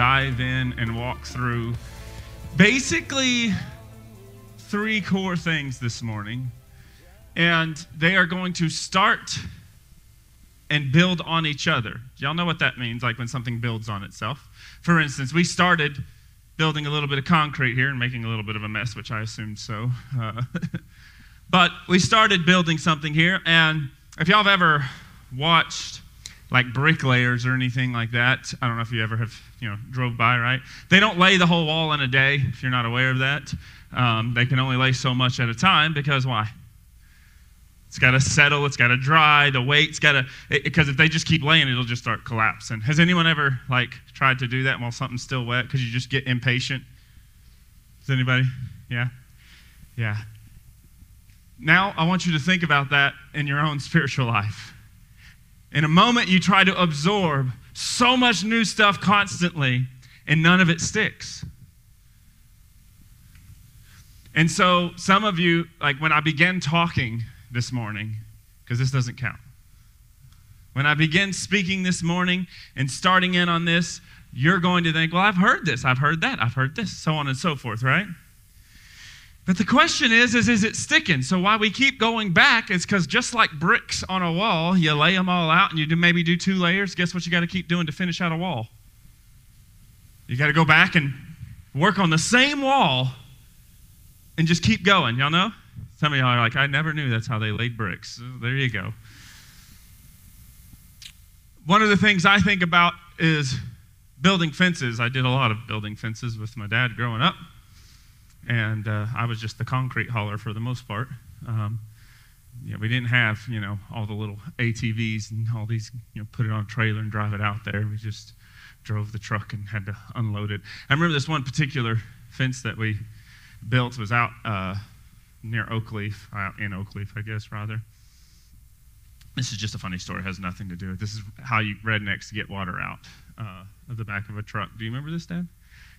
dive in and walk through basically three core things this morning. And they are going to start and build on each other. Y'all know what that means, like when something builds on itself. For instance, we started building a little bit of concrete here and making a little bit of a mess, which I assumed so. Uh, but we started building something here, and if y'all have ever watched like bricklayers or anything like that, I don't know if you ever have, you know, drove by, right? They don't lay the whole wall in a day, if you're not aware of that. Um, they can only lay so much at a time because why? It's got to settle. It's got to dry. The weight's got to, because if they just keep laying, it'll just start collapsing. Has anyone ever like tried to do that while something's still wet because you just get impatient? Does anybody? Yeah, yeah. Now I want you to think about that in your own spiritual life. In a moment, you try to absorb so much new stuff constantly, and none of it sticks. And so, some of you, like when I began talking this morning, because this doesn't count. When I begin speaking this morning and starting in on this, you're going to think, well, I've heard this, I've heard that, I've heard this, so on and so forth, right? But the question is, is, is it sticking? So why we keep going back is because just like bricks on a wall, you lay them all out and you do maybe do two layers. Guess what you got to keep doing to finish out a wall? You got to go back and work on the same wall and just keep going. Y'all know? Some of y'all are like, I never knew that's how they laid bricks. There you go. One of the things I think about is building fences. I did a lot of building fences with my dad growing up, and uh, I was just the concrete hauler for the most part. Um, yeah, we didn't have, you know, all the little ATVs and all these, you know, put it on a trailer and drive it out there. We just drove the truck and had to unload it. I remember this one particular fence that we built was out uh, near Oakleaf, uh, in Oakleaf, I guess, rather. This is just a funny story. It has nothing to do with This is how you rednecks get water out uh, of the back of a truck. Do you remember this, Dad?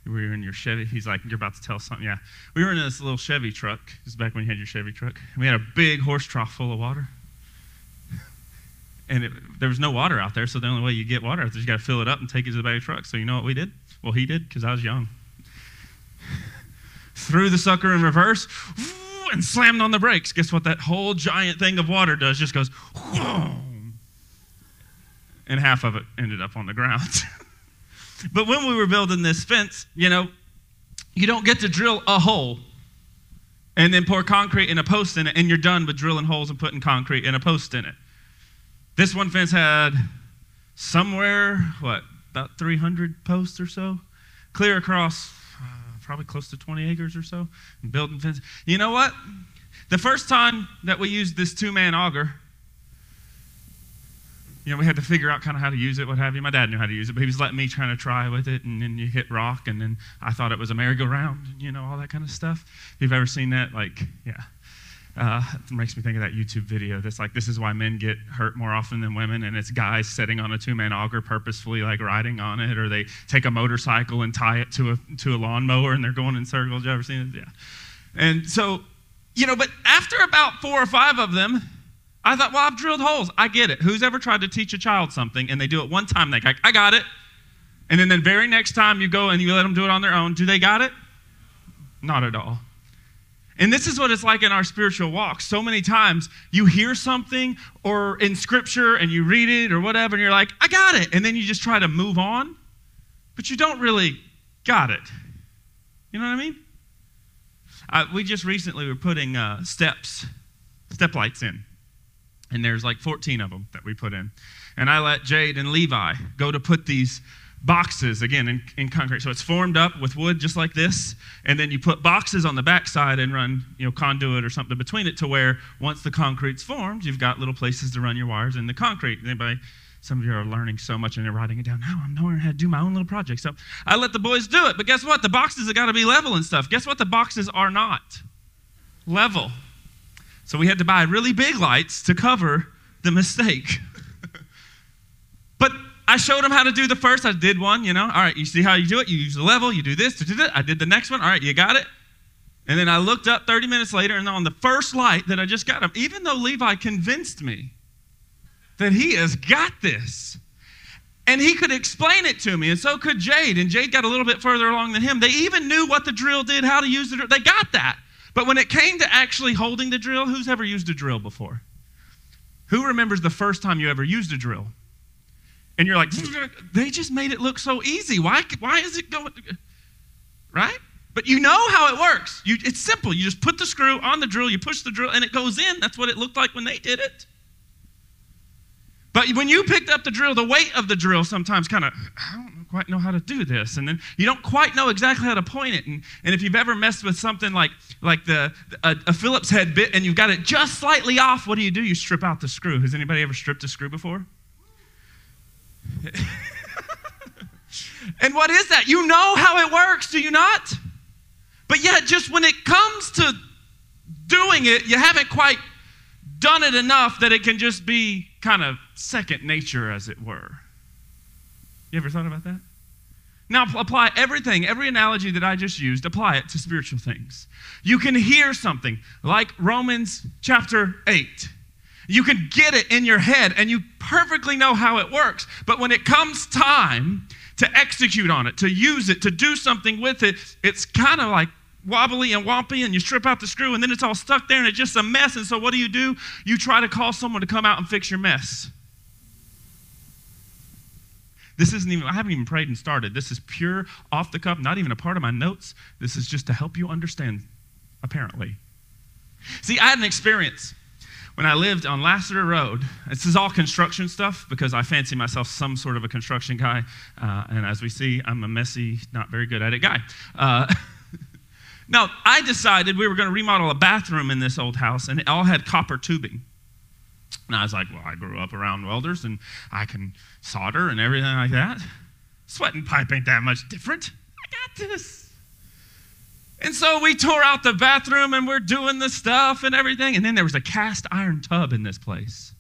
We were in your Chevy. He's like, You're about to tell something. Yeah. We were in this little Chevy truck. This is back when you had your Chevy truck. we had a big horse trough full of water. And it, there was no water out there, so the only way you get water is you got to fill it up and take it to the back of the truck. So you know what we did? Well, he did because I was young. Threw the sucker in reverse and slammed on the brakes. Guess what that whole giant thing of water does? Just goes, and half of it ended up on the ground. but when we were building this fence, you know, you don't get to drill a hole and then pour concrete in a post in it, and you're done with drilling holes and putting concrete in a post in it. This one fence had somewhere, what, about 300 posts or so, clear across uh, probably close to 20 acres or so, building fence. You know what? The first time that we used this two man auger, you know, we had to figure out kind of how to use it, what have you. My dad knew how to use it, but he was letting me trying to try with it, and then you hit rock, and then I thought it was a merry-go-round, you know, all that kind of stuff. If you've ever seen that, like, yeah. Uh, it makes me think of that YouTube video that's like, this is why men get hurt more often than women, and it's guys sitting on a two-man auger purposefully like riding on it, or they take a motorcycle and tie it to a to a lawnmower and they're going in circles. You ever seen it? Yeah. And so, you know, but after about four or five of them, I thought, well, I've drilled holes. I get it. Who's ever tried to teach a child something and they do it one time, they go, I got it. And then the very next time you go and you let them do it on their own, do they got it? Not at all. And this is what it's like in our spiritual walk. So many times you hear something or in scripture and you read it or whatever, and you're like, I got it. And then you just try to move on, but you don't really got it. You know what I mean? Uh, we just recently were putting uh, steps, step lights in. And there's like 14 of them that we put in. And I let Jade and Levi go to put these boxes again in, in, concrete. So it's formed up with wood just like this. And then you put boxes on the backside and run you know conduit or something between it to where once the concrete's formed you've got little places to run your wires in the concrete. Anybody some of you are learning so much and you're writing it down. Now i'm knowing how to do my own little project. So i let the boys do it. But guess what? The boxes have got to be level and stuff. Guess what the boxes are not? Level so we had to buy really big lights to cover the mistake but I showed him how to do the first. I did one, you know. All right, you see how you do it? You use the level, you do this, I did the next one. All right, you got it? And then I looked up 30 minutes later, and on the first light that I just got him, even though Levi convinced me that he has got this, And he could explain it to me, and so could Jade. And Jade got a little bit further along than him. They even knew what the drill did, how to use the drill. They got that. But when it came to actually holding the drill, who's ever used a drill before? Who remembers the first time you ever used a drill? And you're like, they just made it look so easy. Why, why is it going? Right? But you know how it works. You, it's simple. You just put the screw on the drill, you push the drill, and it goes in. That's what it looked like when they did it. But when you picked up the drill, the weight of the drill sometimes kind of, I don't quite know how to do this. And then you don't quite know exactly how to point it. And, and if you've ever messed with something like, like the, a, a Phillips head bit and you've got it just slightly off, what do you do? You strip out the screw. Has anybody ever stripped a screw before? and what is that? You know how it works, do you not? But yet, just when it comes to doing it, you haven't quite done it enough that it can just be kind of second nature, as it were. You ever thought about that? Now, apply everything, every analogy that I just used, apply it to spiritual things. You can hear something like Romans chapter 8. You can get it in your head and you perfectly know how it works. But when it comes time to execute on it, to use it, to do something with it, it's kind of like wobbly and wompy and you strip out the screw and then it's all stuck there and it's just a mess. And so what do you do? You try to call someone to come out and fix your mess. This isn't even, I haven't even prayed and started. This is pure off the cuff, not even a part of my notes. This is just to help you understand, apparently. See, I had an experience when I lived on Lassiter Road. This is all construction stuff because I fancy myself some sort of a construction guy. Uh, and as we see, I'm a messy, not very good at it guy. Uh, Now, I decided we were going to remodel a bathroom in this old house, and it all had copper tubing. And I was like, well, I grew up around welders, and I can solder and everything like that. Sweat and pipe ain't that much different. I got this. And so we tore out the bathroom, and we're doing the stuff and everything. And then there was a cast iron tub in this place.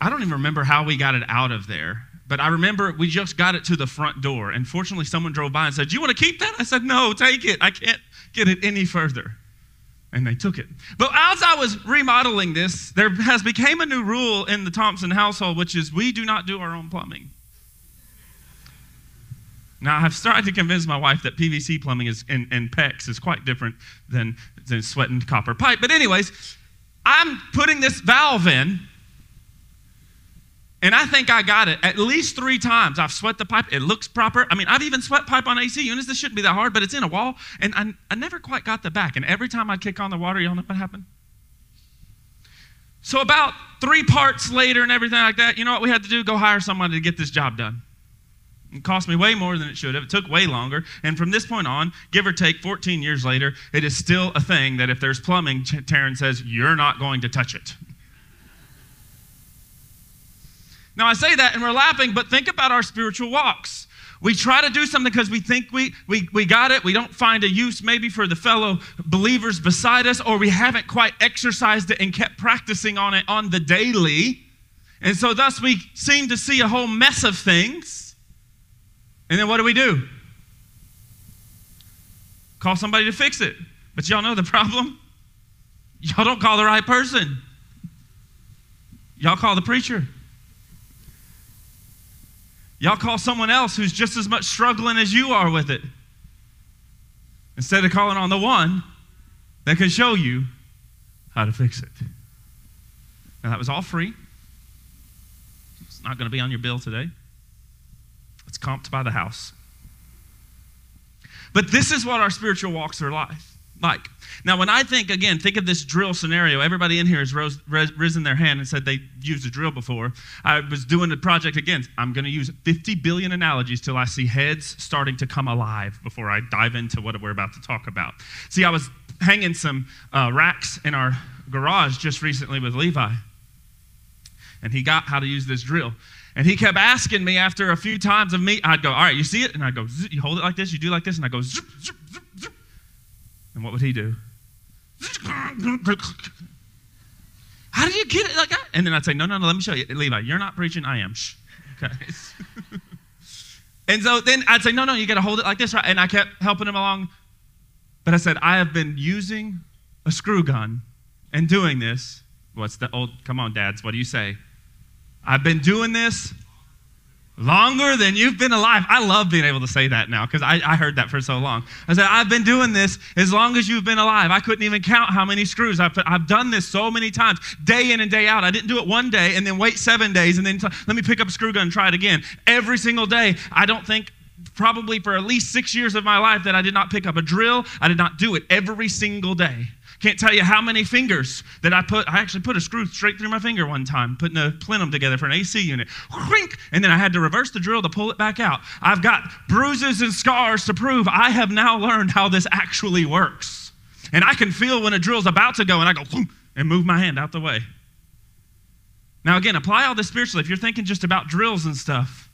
I don't even remember how we got it out of there. But I remember we just got it to the front door. And fortunately, someone drove by and said, Do you want to keep that? I said, No, take it. I can't get it any further. And they took it. But as I was remodeling this, there has become a new rule in the Thompson household, which is we do not do our own plumbing. Now, I've started to convince my wife that PVC plumbing is, and, and PEX is quite different than, than sweat and copper pipe. But, anyways, I'm putting this valve in and I think I got it at least three times. I've sweat the pipe. It looks proper. I mean, I've even sweat pipe on AC units. This shouldn't be that hard, but it's in a wall. And I, I never quite got the back. And every time I'd kick on the water, y'all know what happened? So about three parts later and everything like that, you know what we had to do? Go hire someone to get this job done. It cost me way more than it should have. It took way longer. And from this point on, give or take 14 years later, it is still a thing that if there's plumbing, Taryn says, you're not going to touch it. Now, I say that and we're laughing, but think about our spiritual walks. We try to do something because we think we, we, we got it. We don't find a use maybe for the fellow believers beside us, or we haven't quite exercised it and kept practicing on it on the daily. And so, thus, we seem to see a whole mess of things. And then what do we do? Call somebody to fix it. But y'all know the problem? Y'all don't call the right person. Y'all call the preacher. Y'all call someone else who's just as much struggling as you are with it. Instead of calling on the one that can show you how to fix it. Now, that was all free. It's not going to be on your bill today. It's comped by the house. But this is what our spiritual walks are like. Like, now when I think, again, think of this drill scenario, everybody in here has rose, risen their hand and said they used a drill before. I was doing the project again. I'm going to use 50 billion analogies till I see heads starting to come alive before I dive into what we're about to talk about. See, I was hanging some uh, racks in our garage just recently with Levi, and he got how to use this drill. And he kept asking me after a few times of me, I'd go, All right, you see it? And I'd go, You hold it like this, you do like this, and I go, zip, zip, zip, And what would he do? How did you get it like that? And then I'd say, no, no, no, let me show you. Levi, you're not preaching, I am. Shh. Okay. and so then I'd say, no, no, you got to hold it like this, right? And I kept helping him along. But I said, I have been using a screw gun and doing this. What's the old, come on, dads, what do you say? I've been doing this Longer than you've been alive. I love being able to say that now because I, I heard that for so long. I said, I've been doing this as long as you've been alive. I couldn't even count how many screws. I've, I've done this so many times, day in and day out. I didn't do it one day and then wait seven days and then t- let me pick up a screw gun and try it again. Every single day. I don't think probably for at least six years of my life that I did not pick up a drill. I did not do it every single day. Can't tell you how many fingers that I put. I actually put a screw straight through my finger one time, putting a plenum together for an AC unit. And then I had to reverse the drill to pull it back out. I've got bruises and scars to prove I have now learned how this actually works. And I can feel when a drill's about to go, and I go and move my hand out the way. Now, again, apply all this spiritually. If you're thinking just about drills and stuff,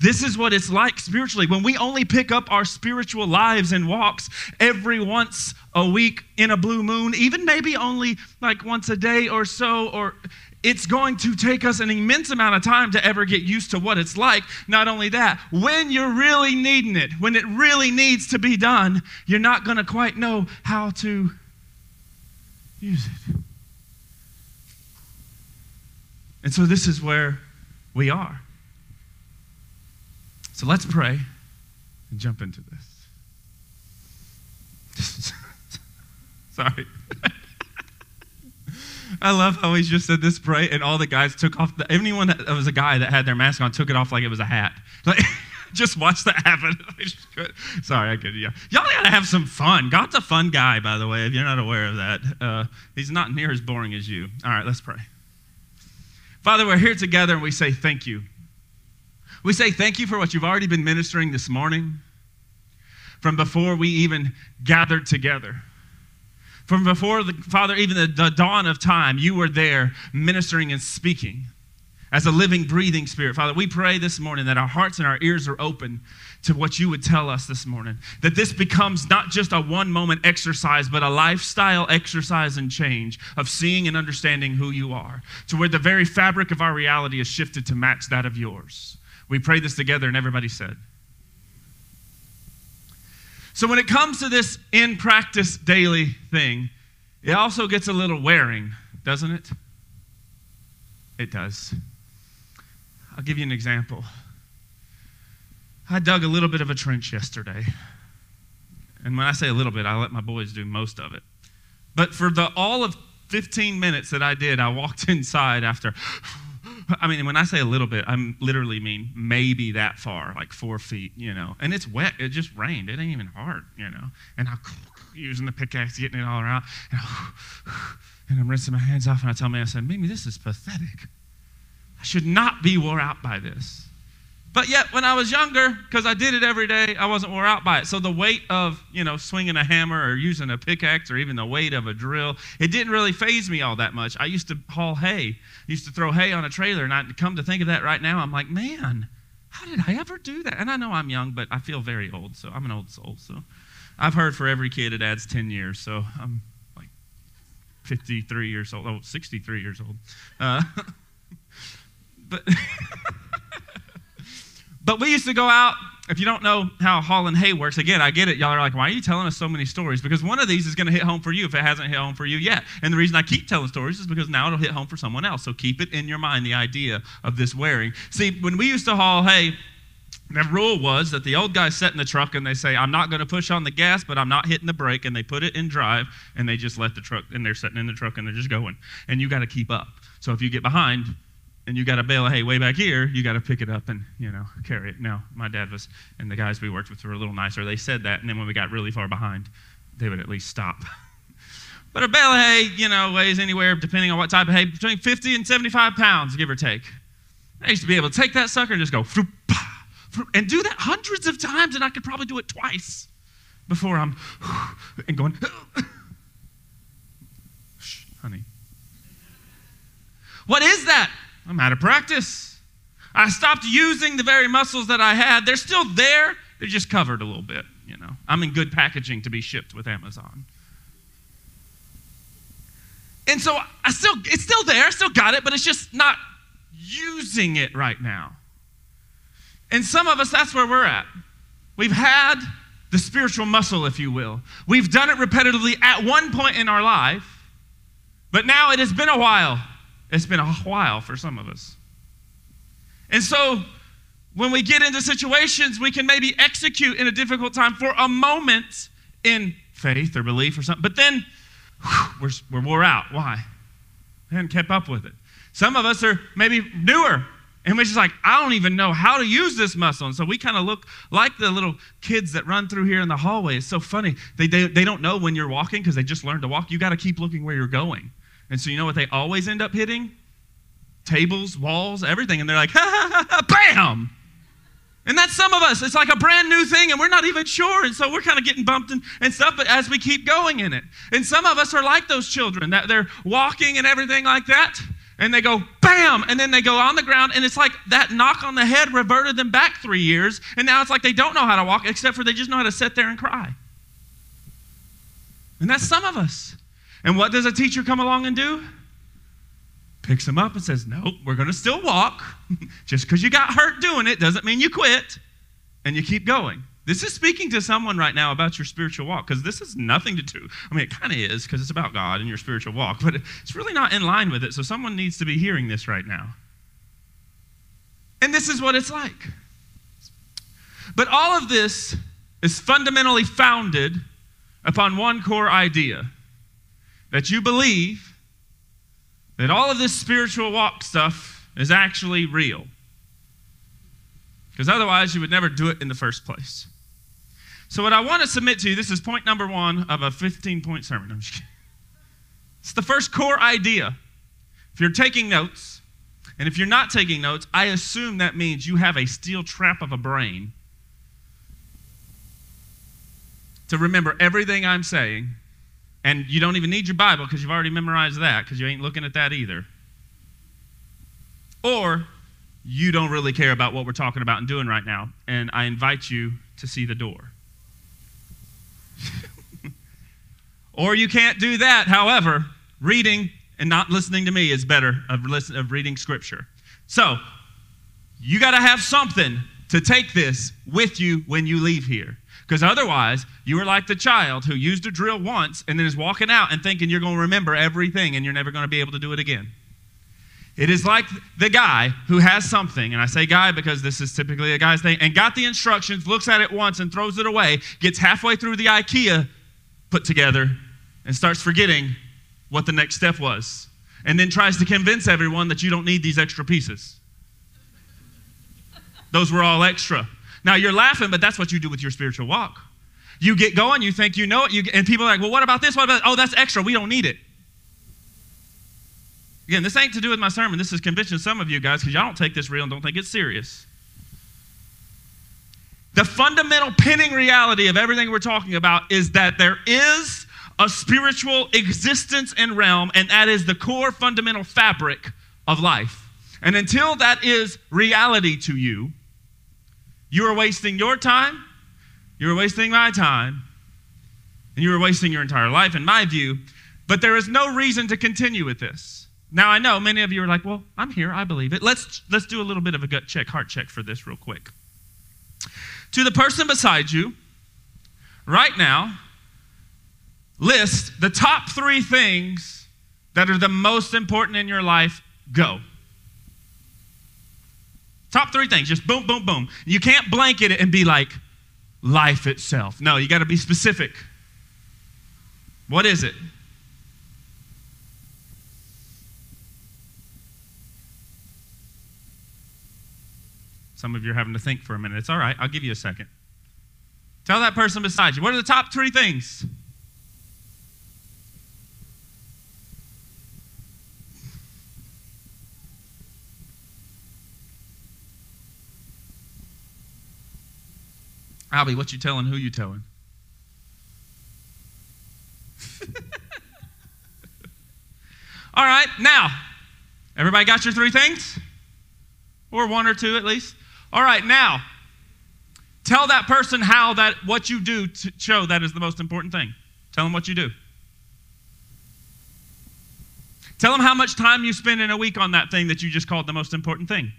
this is what it's like spiritually. When we only pick up our spiritual lives and walks every once a week in a blue moon, even maybe only like once a day or so, or it's going to take us an immense amount of time to ever get used to what it's like. Not only that, when you're really needing it, when it really needs to be done, you're not going to quite know how to use it. And so this is where we are. So let's pray and jump into this. Sorry. I love how he just said this pray, and all the guys took off. The, anyone that was a guy that had their mask on took it off like it was a hat. Like, just watch that happen. Sorry, I could. Yeah, y'all gotta have some fun. God's a fun guy, by the way. If you're not aware of that, uh, he's not near as boring as you. All right, let's pray. Father, we're here together, and we say thank you. We say thank you for what you've already been ministering this morning, from before we even gathered together. From before, the, Father, even the, the dawn of time, you were there ministering and speaking as a living, breathing spirit. Father, we pray this morning that our hearts and our ears are open to what you would tell us this morning. That this becomes not just a one moment exercise, but a lifestyle exercise and change of seeing and understanding who you are, to where the very fabric of our reality is shifted to match that of yours. We prayed this together, and everybody said. So, when it comes to this in practice daily thing, it also gets a little wearing, doesn't it? It does. I'll give you an example. I dug a little bit of a trench yesterday. And when I say a little bit, I let my boys do most of it. But for the all of 15 minutes that I did, I walked inside after I mean, when I say a little bit, I literally mean maybe that far, like four feet, you know. And it's wet. It just rained. It ain't even hard, you know. And I'm using the pickaxe, getting it all around. And, and I'm rinsing my hands off, and I tell me, I said, Mimi, this is pathetic. I should not be wore out by this. But yet, when I was younger, because I did it every day, I wasn't wore out by it. So the weight of, you know, swinging a hammer or using a pickaxe or even the weight of a drill, it didn't really phase me all that much. I used to haul hay, used to throw hay on a trailer, and I come to think of that right now, I'm like, man, how did I ever do that? And I know I'm young, but I feel very old, so I'm an old soul. So I've heard for every kid it adds 10 years, so I'm like 53 years old, oh, 63 years old. Uh, but. But we used to go out. If you don't know how hauling hay works, again, I get it. Y'all are like, why are you telling us so many stories? Because one of these is going to hit home for you if it hasn't hit home for you yet. And the reason I keep telling stories is because now it'll hit home for someone else. So keep it in your mind, the idea of this wearing. See, when we used to haul hay, the rule was that the old guys sit in the truck and they say, I'm not going to push on the gas, but I'm not hitting the brake. And they put it in drive and they just let the truck, and they're sitting in the truck and they're just going. And you got to keep up. So if you get behind, and you got a bale of hay way back here, you got to pick it up and, you know, carry it. Now, my dad was, and the guys we worked with were a little nicer. They said that, and then when we got really far behind, they would at least stop. but a bale of hay, you know, weighs anywhere, depending on what type of hay, between 50 and 75 pounds, give or take. I used to be able to take that sucker and just go, and do that hundreds of times, and I could probably do it twice before I'm and going, Shh, honey. What is that? I'm out of practice. I stopped using the very muscles that I had. They're still there, they're just covered a little bit, you know. I'm in good packaging to be shipped with Amazon. And so I still it's still there, I still got it, but it's just not using it right now. And some of us that's where we're at. We've had the spiritual muscle, if you will. We've done it repetitively at one point in our life, but now it has been a while it's been a while for some of us. And so when we get into situations we can maybe execute in a difficult time for a moment in faith or belief or something, but then whew, we're, we're wore out. Why? We haven't kept up with it. Some of us are maybe newer and we're just like, I don't even know how to use this muscle. And so we kind of look like the little kids that run through here in the hallway. It's so funny. They, they, they don't know when you're walking because they just learned to walk. You got to keep looking where you're going. And so you know what they always end up hitting? Tables, walls, everything. And they're like, ha ha ha, ha bam! And that's some of us. It's like a brand new thing, and we're not even sure. And so we're kind of getting bumped and, and stuff, but as we keep going in it. And some of us are like those children that they're walking and everything like that, and they go bam, and then they go on the ground, and it's like that knock on the head reverted them back three years, and now it's like they don't know how to walk, except for they just know how to sit there and cry. And that's some of us. And what does a teacher come along and do? picks him up and says, Nope, we're going to still walk. Just because you got hurt doing it doesn't mean you quit. And you keep going. This is speaking to someone right now about your spiritual walk because this has nothing to do. I mean, it kind of is because it's about God and your spiritual walk, but it's really not in line with it. So someone needs to be hearing this right now. And this is what it's like. But all of this is fundamentally founded upon one core idea that you believe that all of this spiritual walk stuff is actually real. Because otherwise, you would never do it in the first place. So, what I want to submit to you, this is point number one of a 15 point sermon. I'm just kidding. It's the first core idea. If you're taking notes, and if you're not taking notes, I assume that means you have a steel trap of a brain to remember everything I'm saying and you don't even need your Bible because you've already memorized that because you ain't looking at that either. Or you don't really care about what we're talking about and doing right now, and I invite you to see the door. or you can't do that. However, reading and not listening to me is better of, listen, of reading Scripture. So, you got to have something to take this with you when you leave here. Because otherwise, you are like the child who used a drill once and then is walking out and thinking you're going to remember everything and you're never going to be able to do it again. It is like the guy who has something, and I say guy because this is typically a guy's thing, and got the instructions, looks at it once and throws it away, gets halfway through the IKEA put together, and starts forgetting what the next step was. And then tries to convince everyone that you don't need these extra pieces. Those were all extra. Now you're laughing, but that's what you do with your spiritual walk. You get going, you think you know it, you, and people are like, well, what about this? What about Oh, that's extra. We don't need it. Again, this ain't to do with my sermon. This is convincing some of you guys because y'all don't take this real and don't think it's serious. The fundamental pinning reality of everything we're talking about is that there is a spiritual existence and realm, and that is the core fundamental fabric of life. And until that is reality to you, you are wasting your time, you are wasting my time, and you are wasting your entire life, in my view. But there is no reason to continue with this. Now I know many of you are like, "Well, I'm here. I believe it." Let's let's do a little bit of a gut check, heart check for this real quick. To the person beside you, right now, list the top 3 things that are the most important in your life. Go. Top three things, just boom, boom, boom. You can't blanket it and be like life itself. No, you got to be specific. What is it? Some of you are having to think for a minute. It's all right, I'll give you a second. Tell that person beside you, what are the top three things? Albie, what you telling? Who you telling? All right, now, everybody got your three things? Or one or two at least? All right, now, tell that person how that what you do to show that is the most important thing. Tell them what you do. Tell them how much time you spend in a week on that thing that you just called the most important thing.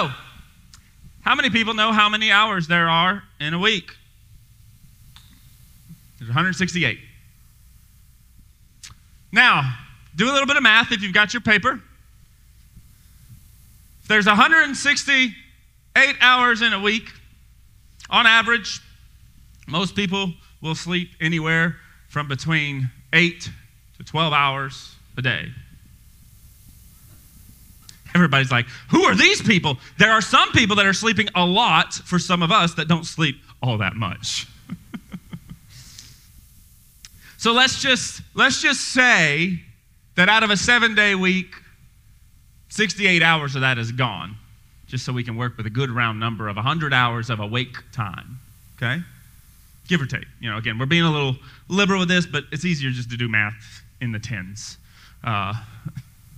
So, how many people know how many hours there are in a week? There's 168. Now, do a little bit of math if you've got your paper. If there's 168 hours in a week, on average, most people will sleep anywhere from between 8 to 12 hours a day. Everybody's like, who are these people? There are some people that are sleeping a lot for some of us that don't sleep all that much. so let's just let's just say that out of a 7-day week, 68 hours of that is gone. Just so we can work with a good round number of 100 hours of awake time. Okay? Give or take. You know, again, we're being a little liberal with this, but it's easier just to do math in the tens. Uh,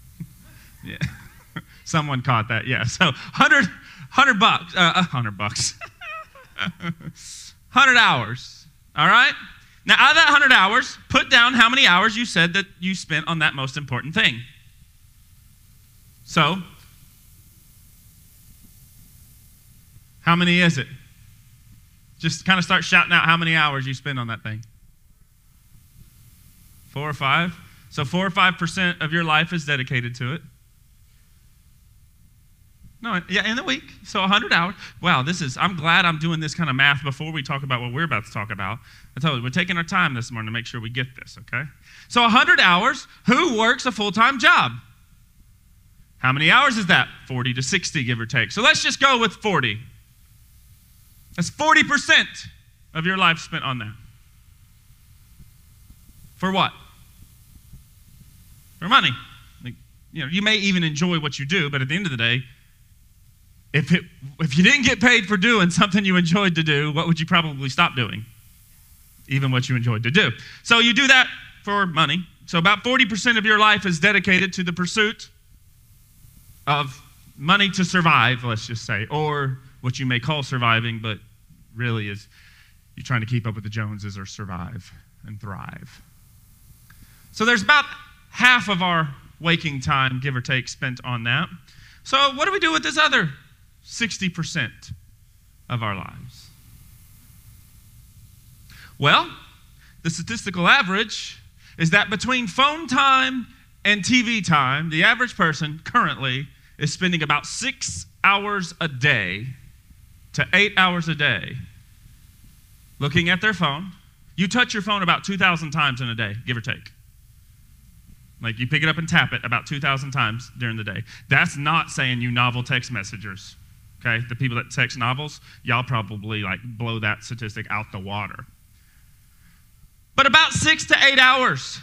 yeah. Someone caught that. Yeah. So 100, 100 bucks. Uh, 100 bucks. 100 hours. All right? Now, out of that 100 hours, put down how many hours you said that you spent on that most important thing. So, how many is it? Just kind of start shouting out how many hours you spend on that thing. Four or five? So, four or five percent of your life is dedicated to it. No, yeah, in the week. So 100 hours. Wow, this is, I'm glad I'm doing this kind of math before we talk about what we're about to talk about. I told you, we're taking our time this morning to make sure we get this, okay? So 100 hours. Who works a full time job? How many hours is that? 40 to 60, give or take. So let's just go with 40. That's 40% of your life spent on that. For what? For money. Like, you know, you may even enjoy what you do, but at the end of the day, if, it, if you didn't get paid for doing something you enjoyed to do, what would you probably stop doing? Even what you enjoyed to do. So you do that for money. So about 40% of your life is dedicated to the pursuit of money to survive, let's just say, or what you may call surviving, but really is you're trying to keep up with the Joneses or survive and thrive. So there's about half of our waking time, give or take, spent on that. So what do we do with this other 60% of our lives? Well, the statistical average is that between phone time and TV time, the average person currently is spending about six hours a day to eight hours a day looking at their phone. You touch your phone about 2,000 times in a day, give or take. Like you pick it up and tap it about 2,000 times during the day. That's not saying you novel text messengers. Okay? The people that text novels, y'all probably like blow that statistic out the water. But about six to eight hours.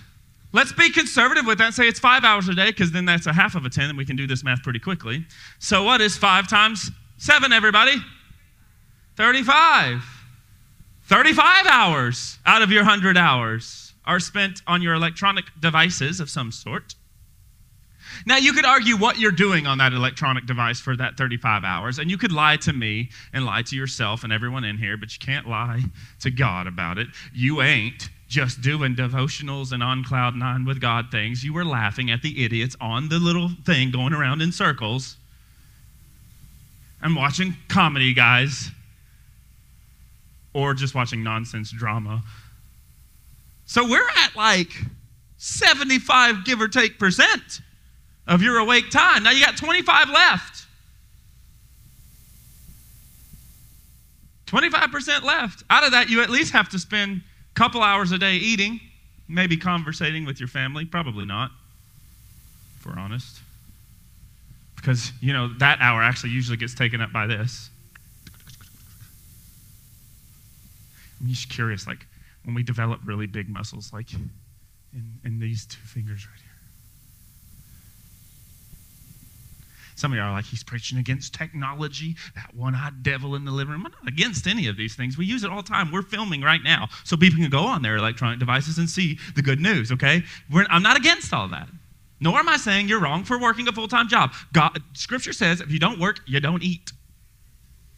Let's be conservative with that say it's five hours a day, because then that's a half of a 10, and we can do this math pretty quickly. So, what is five times seven, everybody? 35. 35 hours out of your 100 hours are spent on your electronic devices of some sort. Now, you could argue what you're doing on that electronic device for that 35 hours, and you could lie to me and lie to yourself and everyone in here, but you can't lie to God about it. You ain't just doing devotionals and on cloud nine with God things. You were laughing at the idiots on the little thing going around in circles and watching comedy guys or just watching nonsense drama. So we're at like 75, give or take, percent of your awake time. Now you got 25 left. 25% left. Out of that, you at least have to spend a couple hours a day eating, maybe conversating with your family. Probably not, if we're honest. Because, you know, that hour actually usually gets taken up by this. I'm just curious, like, when we develop really big muscles, like in, in these two fingers right here. Some of you are like, he's preaching against technology, that one eyed devil in the living room. I'm not against any of these things. We use it all the time. We're filming right now so people can go on their electronic devices and see the good news, okay? We're, I'm not against all that. Nor am I saying you're wrong for working a full time job. God, scripture says if you don't work, you don't eat.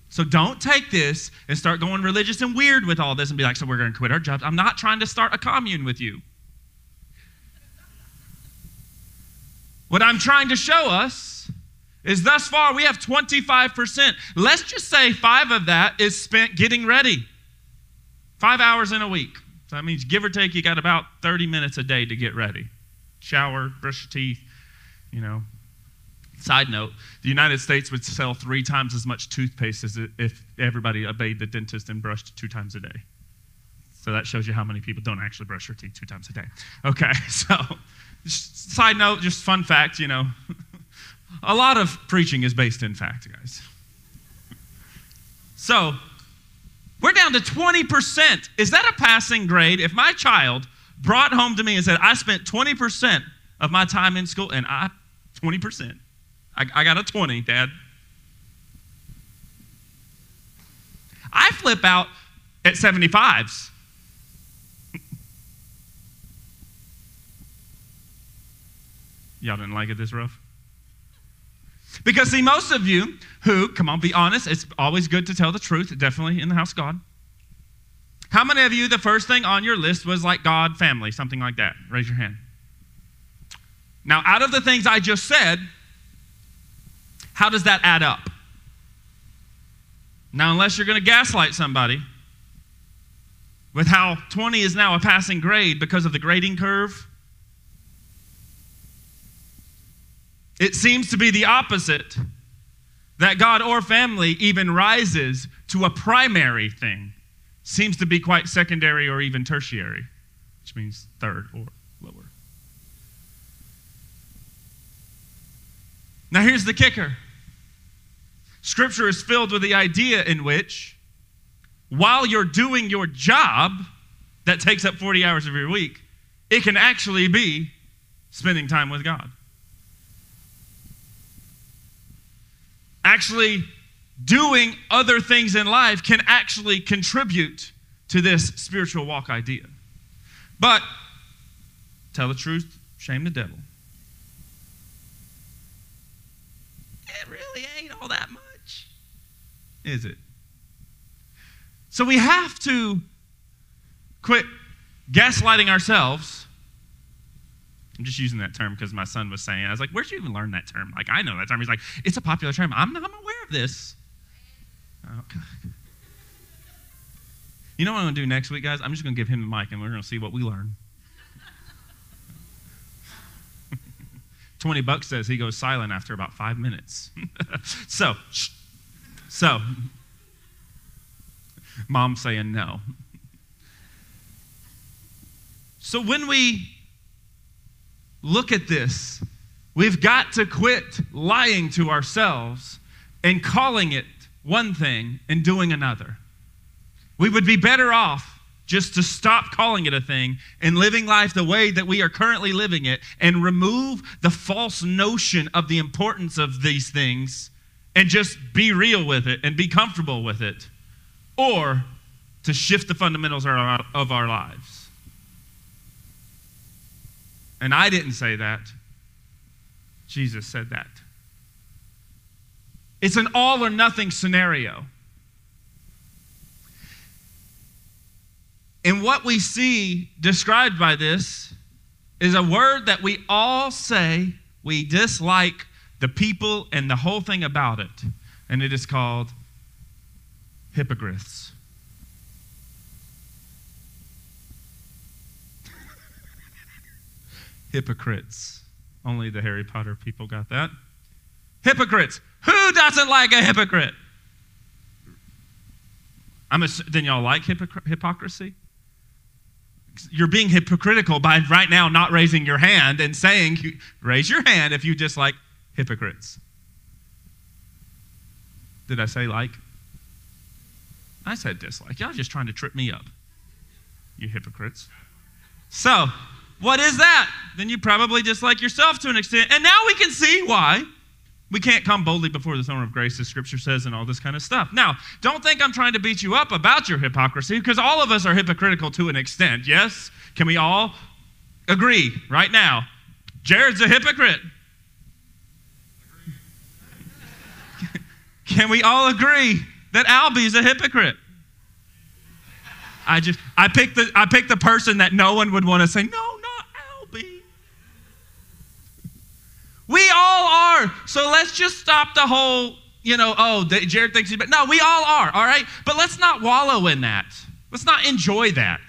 So don't take this and start going religious and weird with all this and be like, so we're going to quit our jobs. I'm not trying to start a commune with you. What I'm trying to show us is thus far we have 25%. Let's just say five of that is spent getting ready. Five hours in a week. So that means give or take, you got about 30 minutes a day to get ready. Shower, brush your teeth, you know. Side note, the United States would sell three times as much toothpaste as if everybody obeyed the dentist and brushed two times a day. So that shows you how many people don't actually brush their teeth two times a day. Okay, so side note, just fun fact, you know, a lot of preaching is based in fact, guys. So, we're down to 20%. Is that a passing grade? If my child brought home to me and said, I spent 20% of my time in school, and I, 20%, I, I got a 20, Dad. I flip out at 75s. Y'all didn't like it this rough? Because, see, most of you who, come on, be honest, it's always good to tell the truth, definitely in the house of God. How many of you, the first thing on your list was like God, family, something like that? Raise your hand. Now, out of the things I just said, how does that add up? Now, unless you're going to gaslight somebody with how 20 is now a passing grade because of the grading curve, It seems to be the opposite that God or family even rises to a primary thing, seems to be quite secondary or even tertiary, which means third or lower. Now, here's the kicker Scripture is filled with the idea in which, while you're doing your job that takes up 40 hours of your week, it can actually be spending time with God. Actually doing other things in life can actually contribute to this spiritual walk idea. But tell the truth, shame the devil. It really ain't all that much, is it? So we have to quit gaslighting ourselves I'm just using that term because my son was saying, I was like, where'd you even learn that term? Like, I know that term. He's like, it's a popular term. I'm not I'm aware of this. Oh, you know what I'm going to do next week, guys? I'm just going to give him the mic and we're going to see what we learn. 20 bucks says he goes silent after about five minutes. so, so, mom saying no. So when we look at this. We've got to quit lying to ourselves and calling it one thing and doing another. We would be better off just to stop calling it a thing and living life the way that we are currently living it and remove the false notion of the importance of these things and just be real with it and be comfortable with it, or to shift the fundamentals of our lives. And I didn't say that. Jesus said that. It's an all or nothing scenario. And what we see described by this is a word that we all say we dislike the people and the whole thing about it. And it is called hypocrites. Hypocrites. Only the Harry Potter people got that. Hypocrites. Who doesn't like a hypocrite? I'm a, then y'all like hypocr- hypocrisy? You're being hypocritical by right now not raising your hand and saying, raise your hand if you dislike hypocrites. Did I say like? I said dislike. Y'all just trying to trip me up, you hypocrites. So, what is that? Then you probably dislike yourself to an extent. And now we can see why we can't come boldly before the throne of grace, as scripture says, and all this kind of stuff. Now, don't think I'm trying to beat you up about your hypocrisy, because all of us are hypocritical to an extent, yes? Can we all agree right now? Jared's a hypocrite. Can we all agree that Albie's a hypocrite? I just I picked the I picked the person that no one would want to say, no, let's just stop the whole, you know, oh, Jared thinks he's better. No, we all are, all right? But let's not wallow in that. Let's not enjoy that.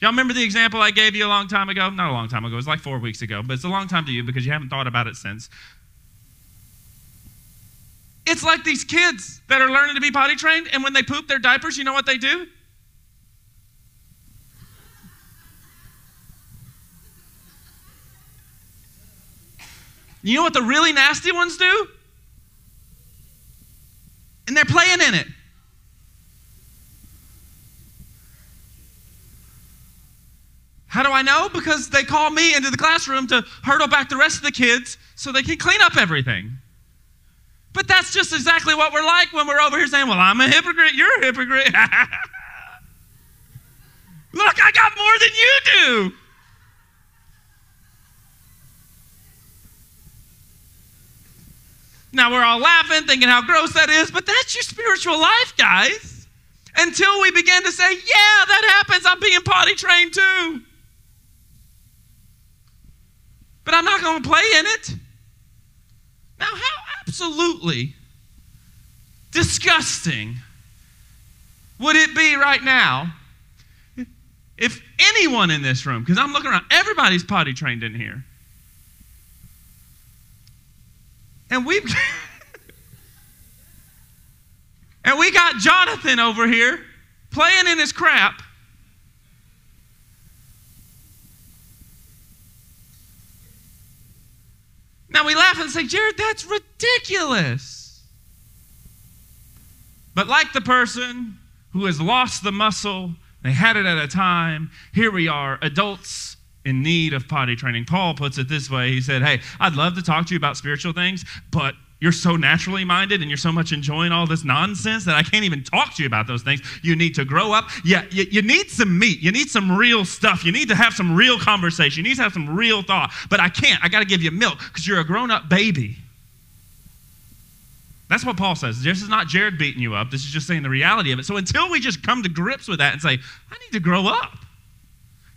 Y'all remember the example I gave you a long time ago? Not a long time ago, it was like four weeks ago, but it's a long time to you because you haven't thought about it since. It's like these kids that are learning to be potty trained, and when they poop their diapers, you know what they do? You know what the really nasty ones do? And they're playing in it. How do I know? Because they call me into the classroom to hurdle back the rest of the kids so they can clean up everything. But that's just exactly what we're like when we're over here saying, Well, I'm a hypocrite, you're a hypocrite. Look, I got more than you do. Now we're all laughing, thinking how gross that is, but that's your spiritual life, guys. Until we begin to say, Yeah, that happens. I'm being potty trained too. But I'm not going to play in it. Now, how absolutely disgusting would it be right now if anyone in this room, because I'm looking around, everybody's potty trained in here. And we've and we got Jonathan over here playing in his crap. Now we laugh and say, Jared, that's ridiculous. But like the person who has lost the muscle, they had it at a time, here we are, adults in need of potty training. Paul puts it this way He said, Hey, I'd love to talk to you about spiritual things, but you're so naturally minded and you're so much enjoying all this nonsense that I can't even talk to you about those things. You need to grow up. Yeah, you, you, need some meat. You need some real stuff. You need to have some real conversation. You need to have some real thought. But I can't. I got to give you milk because you're a grown up baby. That's what Paul says. This is not Jared beating you up. This is just saying the reality of it. So until we just come to grips with that and say, I need to grow up,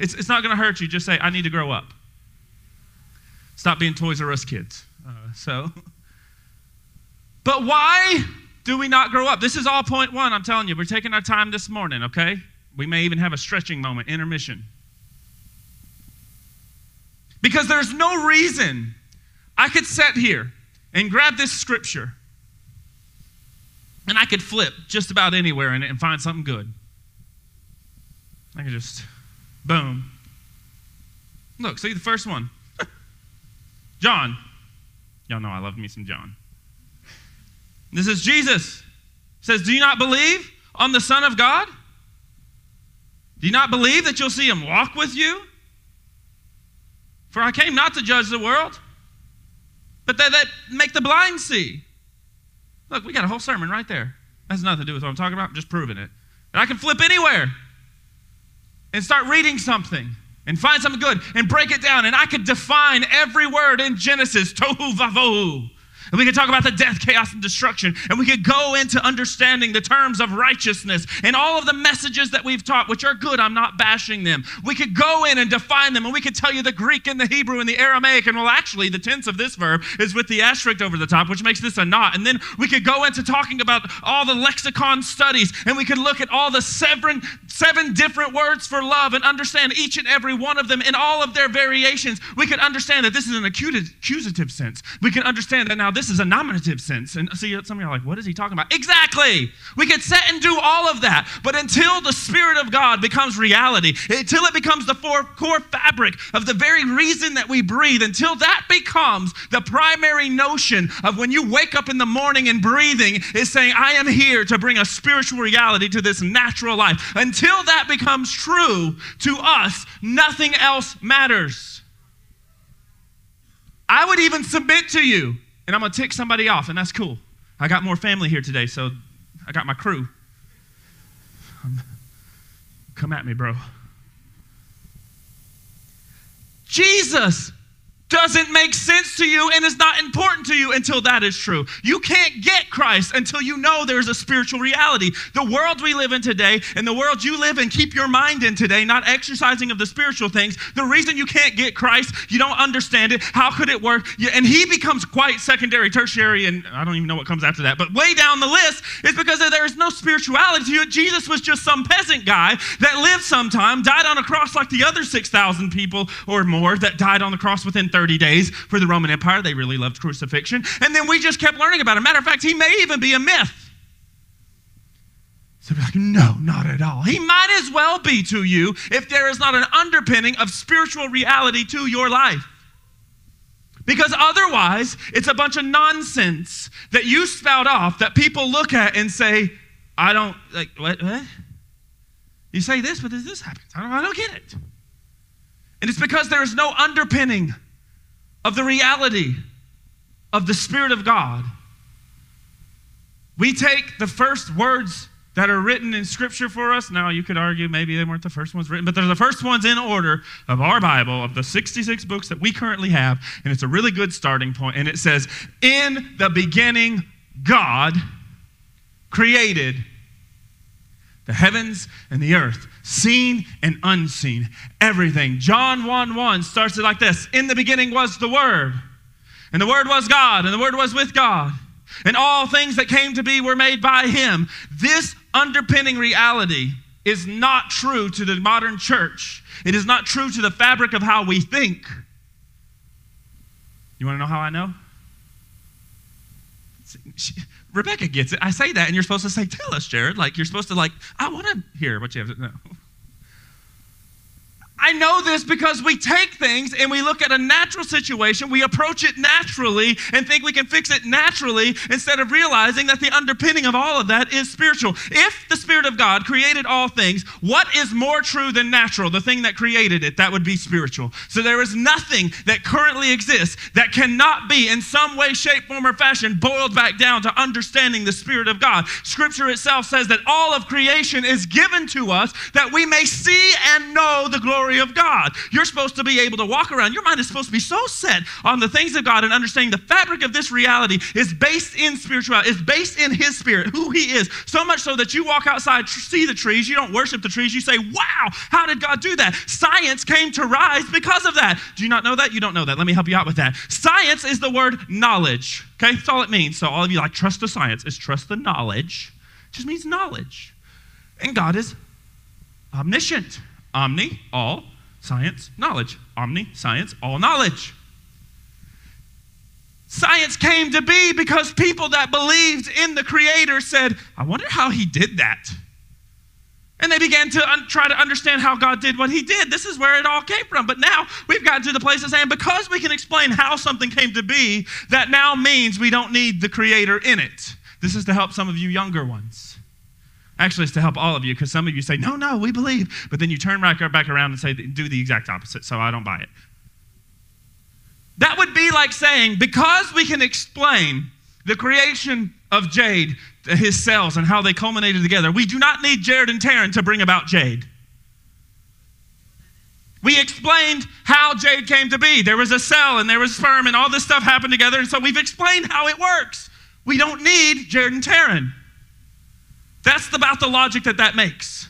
it's, it's not going to hurt you. Just say, I need to grow up. Stop being Toys R Us kids. Uh, so. But why do we not grow up? This is all point one, I'm telling you. We're taking our time this morning, okay? We may even have a stretching moment, intermission. Because there's no reason I could sit here and grab this scripture and I could flip just about anywhere in it and find something good. I could just, boom. Look, see the first one. John. Y'all know I love me some John. This is Jesus. says, Do you not believe on the Son of God? Do you not believe that you'll see him walk with you? For I came not to judge the world, but that, that make the blind see. Look, we got a whole sermon right there. That has nothing to do with what I'm talking about, I'm just proving it. And I can flip anywhere and start reading something and find something good and break it down. And I could define every word in Genesis, tohu vavohu. And we could talk about the death, chaos, and destruction. And we could go into understanding the terms of righteousness and all of the messages that we've taught, which are good. I'm not bashing them. We could go in and define them, and we could tell you the Greek and the Hebrew and the Aramaic. And well, actually, the tense of this verb is with the asterisk over the top, which makes this a not. And then we could go into talking about all the lexicon studies, and we could look at all the seven, seven different words for love and understand each and every one of them in all of their variations. We could understand that this is an accusative sense. We can understand that now this this is a nominative sense. And see, some of you are like, what is he talking about? Exactly. We could set and do all of that. But until the Spirit of God becomes reality, until it becomes the core fabric of the very reason that we breathe, until that becomes the primary notion of when you wake up in the morning and breathing, is saying, I am here to bring a spiritual reality to this natural life. Until that becomes true to us, nothing else matters. I would even submit to you and I'm going to tick somebody off, and that's cool. I got more family here today, so I got my crew. Um, come at me, bro. Jesus doesn't make sense to you and is not important to you until that is true. You can't get Christ until you know there's a spiritual reality. The world we live in today and the world you live in, keep your mind in today, not exercising of the spiritual things. The reason you can't get Christ, you don't understand it. How could it work? And he becomes quite secondary, tertiary, and I don't even know what comes after that. But way down the list is because there is no spirituality to. Jesus was just some peasant guy that lived sometime, died on a cross like the other 6,000 people or more that died on the cross within 30 days for the Roman Empire. They really loved crucifixion. And then we just kept learning about it. Matter of fact, he may even be a myth. So like, no, not at all. He might as well be to you if there is not an underpinning of spiritual reality to your life. Because otherwise, it's a bunch of nonsense that you spout off that people look at and say, I don't, like, what? what? You say this, but this happens. I don't, I don't get it. And it's because there is no underpinning of the reality of the Spirit of God. We take the first words that are written in Scripture for us. Now, you could argue maybe they weren't the first ones written, but they're the first ones in order of our Bible, of the 66 books that we currently have. And it's a really good starting point. And it says, In the beginning, God created the heavens and the earth, seen and unseen, everything. John 1 1 starts it like this In the beginning was the Word, and the Word was God, and the Word was with God. And all things that came to be were made by him. This underpinning reality is not true to the modern church. It is not true to the fabric of how we think. You want to know how I know? She, Rebecca gets it. I say that, and you're supposed to say, "Tell us, Jared." Like you're supposed to like, I want to hear what you have to know. I know this because we take things and we look at a natural situation, we approach it naturally and think we can fix it naturally instead of realizing that the underpinning of all of that is spiritual. If the Spirit of God created all things, what is more true than natural? The thing that created it, that would be spiritual. So there is nothing that currently exists that cannot be in some way, shape, form, or fashion boiled back down to understanding the Spirit of God. Scripture itself says that all of creation is given to us that we may see and know the glory glory of God. You're supposed to be able to walk around. Your mind is supposed to be so set on the things of God and understanding the fabric of this reality is based in spirituality, is based in His Spirit, who He is. So much so that you walk outside, see the trees, you don't worship the trees, you say, Wow, how did God do that? Science came to rise because of that. Do you not know that? You don't know that. Let me help you out with that. Science is the word knowledge. Okay, that's all it means. So all of you like trust the science is trust the knowledge. It just means knowledge. And God is omniscient. Omni, all, science, knowledge. Omni, science, all knowledge. Science came to be because people that believed in the Creator said, I wonder how He did that. And they began to un- try to understand how God did what He did. This is where it all came from. But now we've gotten to the place of saying, because we can explain how something came to be, that now means we don't need the Creator in it. This is to help some of you younger ones. Actually, it's to help all of you because some of you say, no, no, we believe. But then you turn right back around and say, do the exact opposite, so I don't buy it. That would be like saying, because we can explain the creation of Jade, his cells, and how they culminated together, we do not need Jared and Taryn to bring about Jade. We explained how Jade came to be. There was a cell and there was sperm and all this stuff happened together. And so we've explained how it works. We don't need Jared and Taryn. That's about the logic that that makes.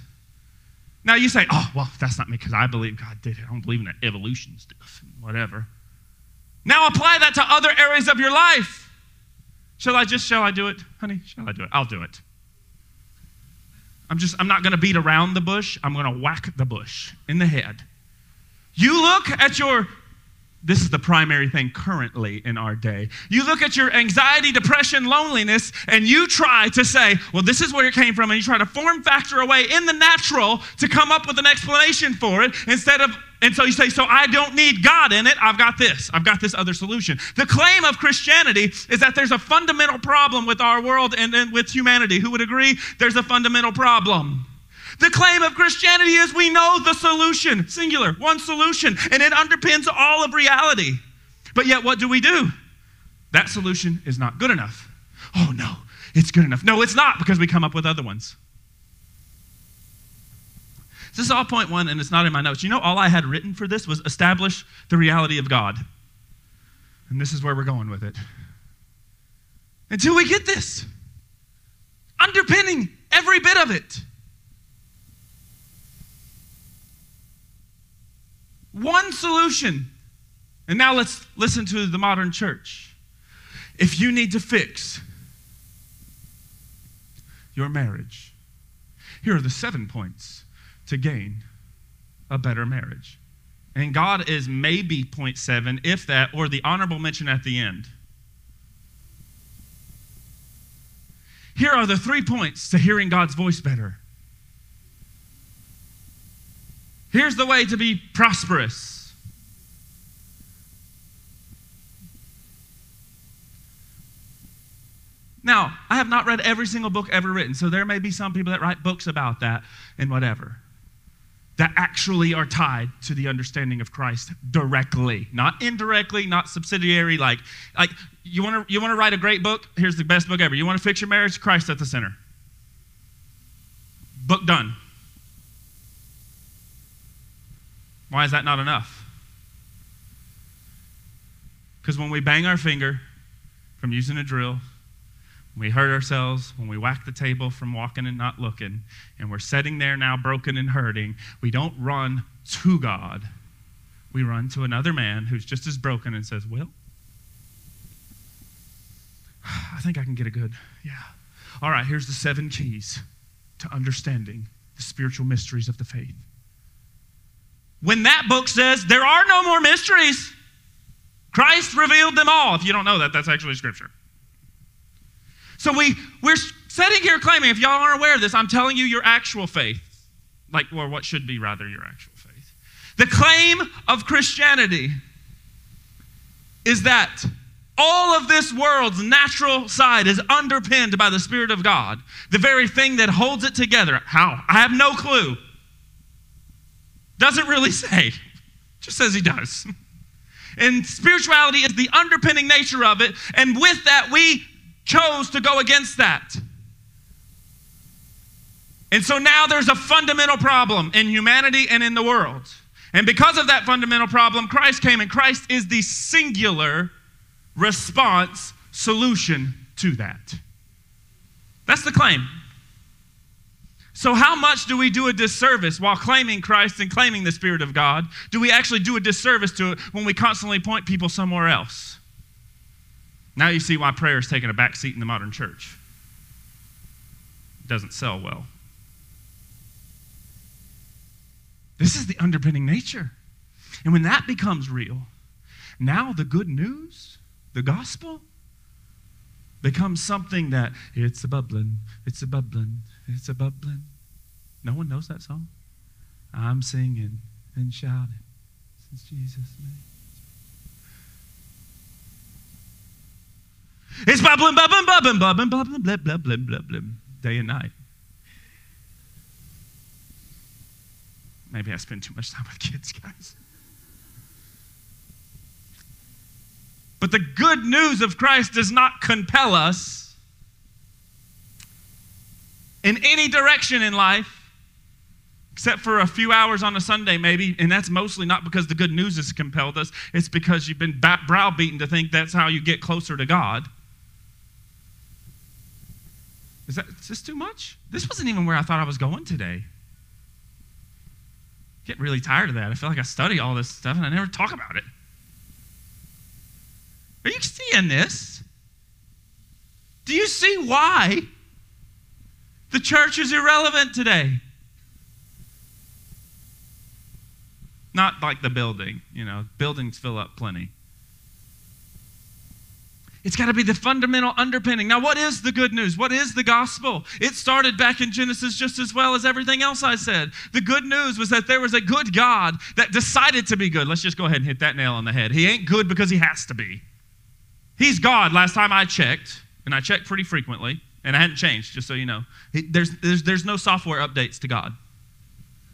Now you say, oh, well, that's not me because I believe God did it. I don't believe in that evolution stuff, whatever. Now apply that to other areas of your life. Shall I just, shall I do it? Honey, shall I do it? I'll do it. I'm just, I'm not going to beat around the bush. I'm going to whack the bush in the head. You look at your this is the primary thing currently in our day. You look at your anxiety, depression, loneliness, and you try to say, well, this is where it came from, and you try to form factor away in the natural to come up with an explanation for it instead of, and so you say, so I don't need God in it, I've got this, I've got this other solution. The claim of Christianity is that there's a fundamental problem with our world and, and with humanity. Who would agree? There's a fundamental problem. The claim of Christianity is we know the solution, singular, one solution, and it underpins all of reality. But yet, what do we do? That solution is not good enough. Oh, no, it's good enough. No, it's not because we come up with other ones. This is all point one, and it's not in my notes. You know, all I had written for this was establish the reality of God. And this is where we're going with it. until we get this. Underpinning every bit of it. One solution. And now let's listen to the modern church. If you need to fix your marriage, here are the seven points to gain a better marriage. And God is maybe point seven, if that, or the honorable mention at the end. Here are the three points to hearing God's voice better. Here's the way to be prosperous. Now, I have not read every single book ever written, so there may be some people that write books about that and whatever that actually are tied to the understanding of Christ directly, not indirectly, not subsidiary. Like, like you want to you want to write a great book? Here's the best book ever. You want to fix your marriage? Christ at the center. Book done. Why is that not enough? Because when we bang our finger from using a drill, when we hurt ourselves, when we whack the table from walking and not looking, and we're sitting there now broken and hurting, we don't run to God. We run to another man who's just as broken and says, Well, I think I can get a good, yeah. All right, here's the seven keys to understanding the spiritual mysteries of the faith when that book says there are no more mysteries. Christ revealed them all. If you don't know that, that's actually scripture. So we, we're sitting here claiming, if y'all aren't aware of this, I'm telling you your actual faith. Like, or what should be rather your actual faith. The claim of Christianity is that all of this world's natural side is underpinned by the Spirit of God, the very thing that holds it together. How? I have no clue. Doesn't really say, just says he does. And spirituality is the underpinning nature of it. And with that, we chose to go against that. And so now there's a fundamental problem in humanity and in the world. And because of that fundamental problem, Christ came, and Christ is the singular response solution to that. That's the claim. So, how much do we do a disservice while claiming Christ and claiming the Spirit of God? Do we actually do a disservice to it when we constantly point people somewhere else? Now you see why prayer is taking a back seat in the modern church. It doesn't sell well. This is the underpinning nature. And when that becomes real, now the good news, the gospel, becomes something that it's a bubbling, it's a bubbling, it's a bubbling. No one knows that song? I'm singing and shouting since Jesus' name. It's bubbling, bubbling, bubbling, bubbling, bubbling, blah, blah, blah, blah, blah, day and night. Maybe I spend too much time with kids, guys. But the good news of Christ does not compel us in any direction in life except for a few hours on a Sunday, maybe. And that's mostly not because the good news has compelled us, it's because you've been browbeaten to think that's how you get closer to God. Is, that, is this too much? This wasn't even where I thought I was going today. I get really tired of that. I feel like I study all this stuff and I never talk about it. Are you seeing this? Do you see why the church is irrelevant today? Not like the building, you know, buildings fill up plenty. It's got to be the fundamental underpinning. Now, what is the good news? What is the gospel? It started back in Genesis just as well as everything else I said. The good news was that there was a good God that decided to be good. Let's just go ahead and hit that nail on the head. He ain't good because he has to be. He's God, last time I checked, and I checked pretty frequently, and I hadn't changed, just so you know. There's, there's, there's no software updates to God.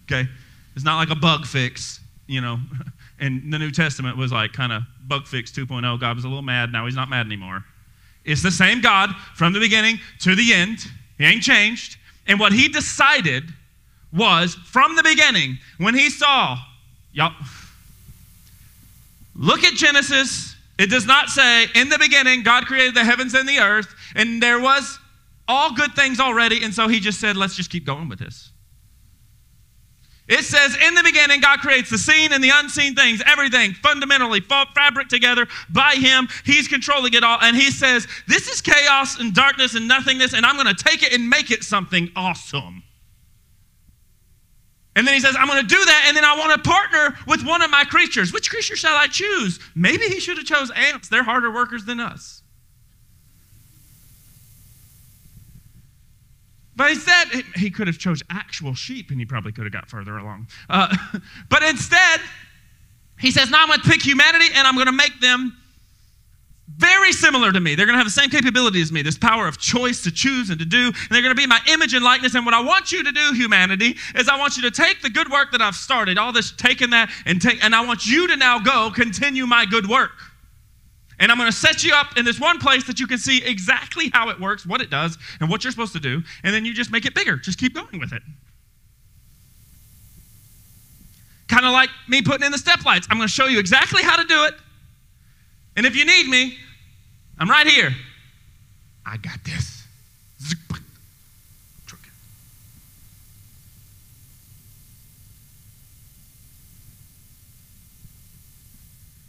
Okay? It's not like a bug fix you know, and the New Testament was like kind of bug fix 2.0. God was a little mad. Now he's not mad anymore. It's the same God from the beginning to the end. He ain't changed. And what he decided was from the beginning, when he saw, y'all, look at Genesis It does not say, in the beginning, God created the heavens and the earth, and there was all good things already, and so he just said, let's just keep going with this. It says, in the beginning, God creates the seen and the unseen things, everything fundamentally fabric together by Him. He's controlling it all. And He says, This is chaos and darkness and nothingness, and I'm going to take it and make it something awesome. And then He says, I'm going to do that, and then I want to partner with one of my creatures. Which creature shall I choose? Maybe He should have chose ants. They're harder workers than us. But instead, he could have chose actual sheep and he probably could have got further along. Uh, but instead, he says, No, I'm going to pick humanity and I'm going to make them very similar to me. They're going to have the same capability as me, this power of choice to choose and to do. And they're going to be my image and likeness. And what I want you to do, humanity, is I want you to take the good work that I've started, all this, taking that, and, take, and I want you to now go continue my good work. And I'm going to set you up in this one place that you can see exactly how it works, what it does, and what you're supposed to do. And then you just make it bigger. Just keep going with it. Kind of like me putting in the step lights. I'm going to show you exactly how to do it. And if you need me, I'm right here. I got this.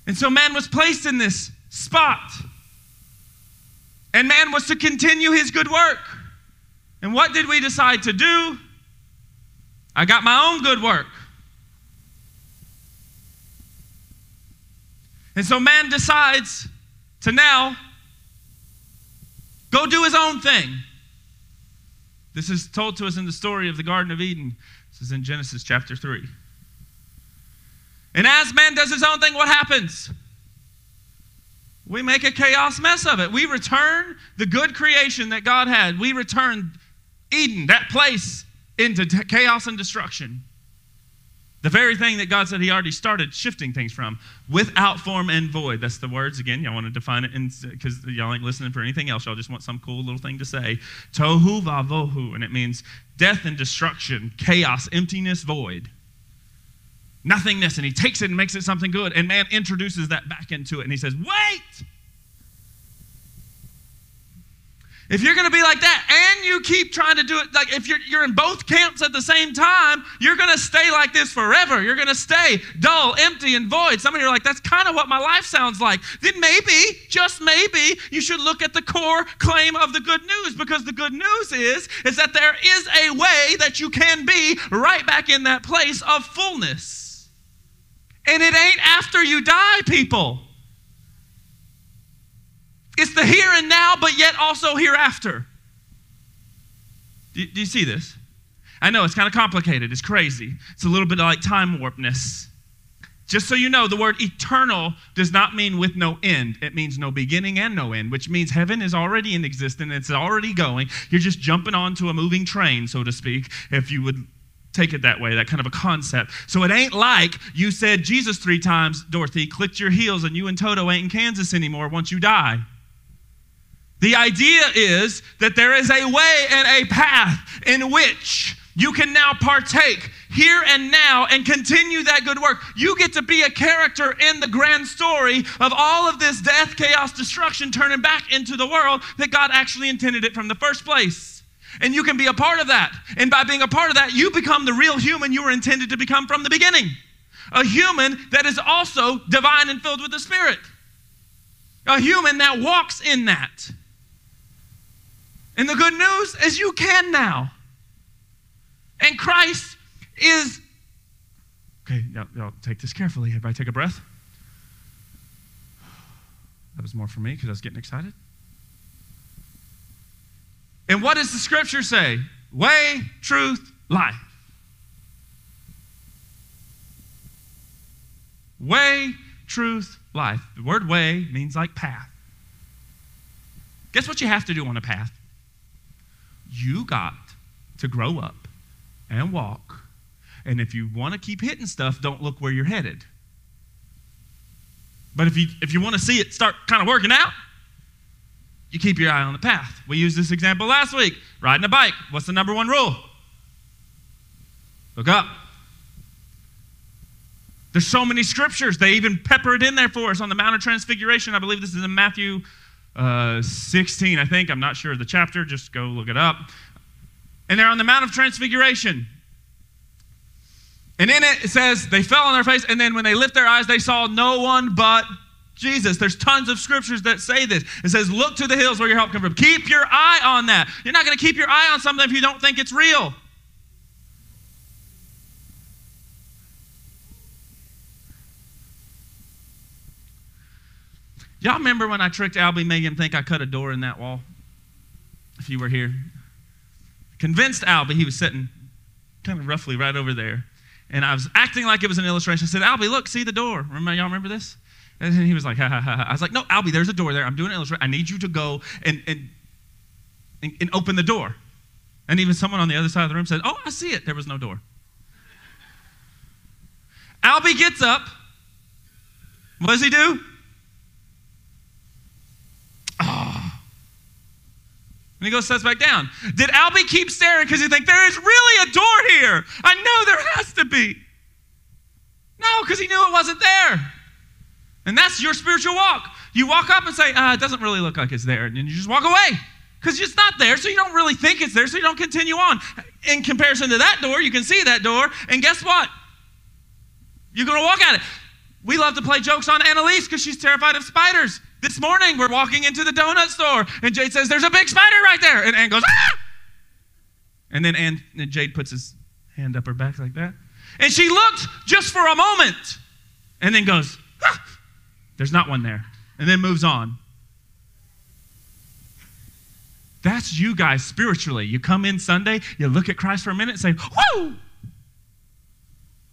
And so man was placed in this spot. And man was to continue his good work. And what did we decide to do? I got my own good work. And so man decides to now go do his own thing. This is told to us in the story of the Garden of Eden. This is in Genesis chapter 3. And as man does his own thing, what happens? We make a chaos mess of it. We return the good creation that God had. We return Eden, that place, into chaos and destruction. The very thing that God said He already started shifting things from, without form and void. That's the words again. Y'all want to define it because y'all ain't listening for anything else. Y'all just want some cool little thing to say. Tohu vavohu, and it means death and destruction, chaos, emptiness, void nothingness, and he takes it and makes it something good. And man introduces that back into it, and he says, Wait! If you're going to be like that and you keep trying to do it, like if you're, you're in both camps at the same time, you're going to stay like this forever. You're going to stay dull, empty, and void. Some of you are like, that's kind of what my life sounds like. Then maybe, just maybe, you should look at the core claim of the good news because the good news is, is that there is a way that you can be right back in that place of fullness. And it ain't after you die, people. It's the here and now, but yet also hereafter. Do, do you see this? I know it's kind of complicated. It's crazy. It's a little bit like time warpness. Just so you know, the word eternal does not mean with no end. It means no beginning and no end, which means heaven is already in existence. It's already going. You're just jumping onto a moving train, so to speak, if you would take it that way, that kind of a concept. So it ain't like you said Jesus three times, Dorothy, clicked your heels, and you and Toto ain't in Kansas anymore once you die. The idea is that there is a way and a path in which you can now partake here and now and continue that good work. You get to be a character in the grand story of all of this death, chaos, destruction turning back into the world that God actually intended it from the first place. And you can be a part of that. And by being a part of that, you become the real human you were intended to become from the beginning. A human that is also divine and filled with the Spirit. A human that walks in that. And the good news is you can now. And Christ is. Okay, y'all, take this carefully. Everybody take a breath. That was more for me because I was getting excited. And what does the scripture say? Way, truth, life. Way, truth, life. The word way means like path. Guess what you have to do on a path? You got to grow up and walk. And if you want to keep hitting stuff, don't look where you're headed. But if you if you want to see it start kind of working out, you keep your eye on the path. We used this example last week. Riding a bike. What's the number one rule? Look up. There's so many scriptures. They even pepper it in there for us on the Mount of Transfiguration. I believe this is in Matthew uh, 16, I think. I'm not sure of the chapter. Just go look it up. And they're on the Mount of Transfiguration. And in it, it says they fell on their face, and then when they lift their eyes, they saw no one but Jesus. There's tons of scriptures that say this. It says, Look to the hills where your help comes from. Keep your eye on that. You're not going to keep your eye on something if you don't think it's real. Y'all remember when I tricked Albie, made him think I cut a door in that wall? If you were here. Convinced Albie, he was sitting kind of roughly right over there. And I was acting like it was an illustration. I said, Albie, look, see the door. Remember, y'all remember this? And he was like, ha, ha, ha, ha. I was like, no, Albie, there's a door there. I'm doing an illustration. I need you to go and, and, and, and open the door. And even someone on the other side of the room said, oh, I see it. There was no door. Albie gets up. What does he do? Oh. And he goes, sets back down. Did Albie keep staring because he think there is really a door here? I know there has to be. No, because he knew it wasn't there. And that's your spiritual walk. You walk up and say, uh, it doesn't really look like it's there. And you just walk away because it's not there. So you don't really think it's there. So you don't continue on. In comparison to that door, you can see that door. And guess what? You're going to walk at it. We love to play jokes on Annalise because she's terrified of spiders. This morning, we're walking into the donut store, and Jade says, There's a big spider right there. And Ann goes, Ah! And then Ann, and Jade puts his hand up her back like that. And she looked just for a moment and then goes! There's not one there. And then moves on. That's you guys spiritually. You come in Sunday, you look at Christ for a minute say, Whoa!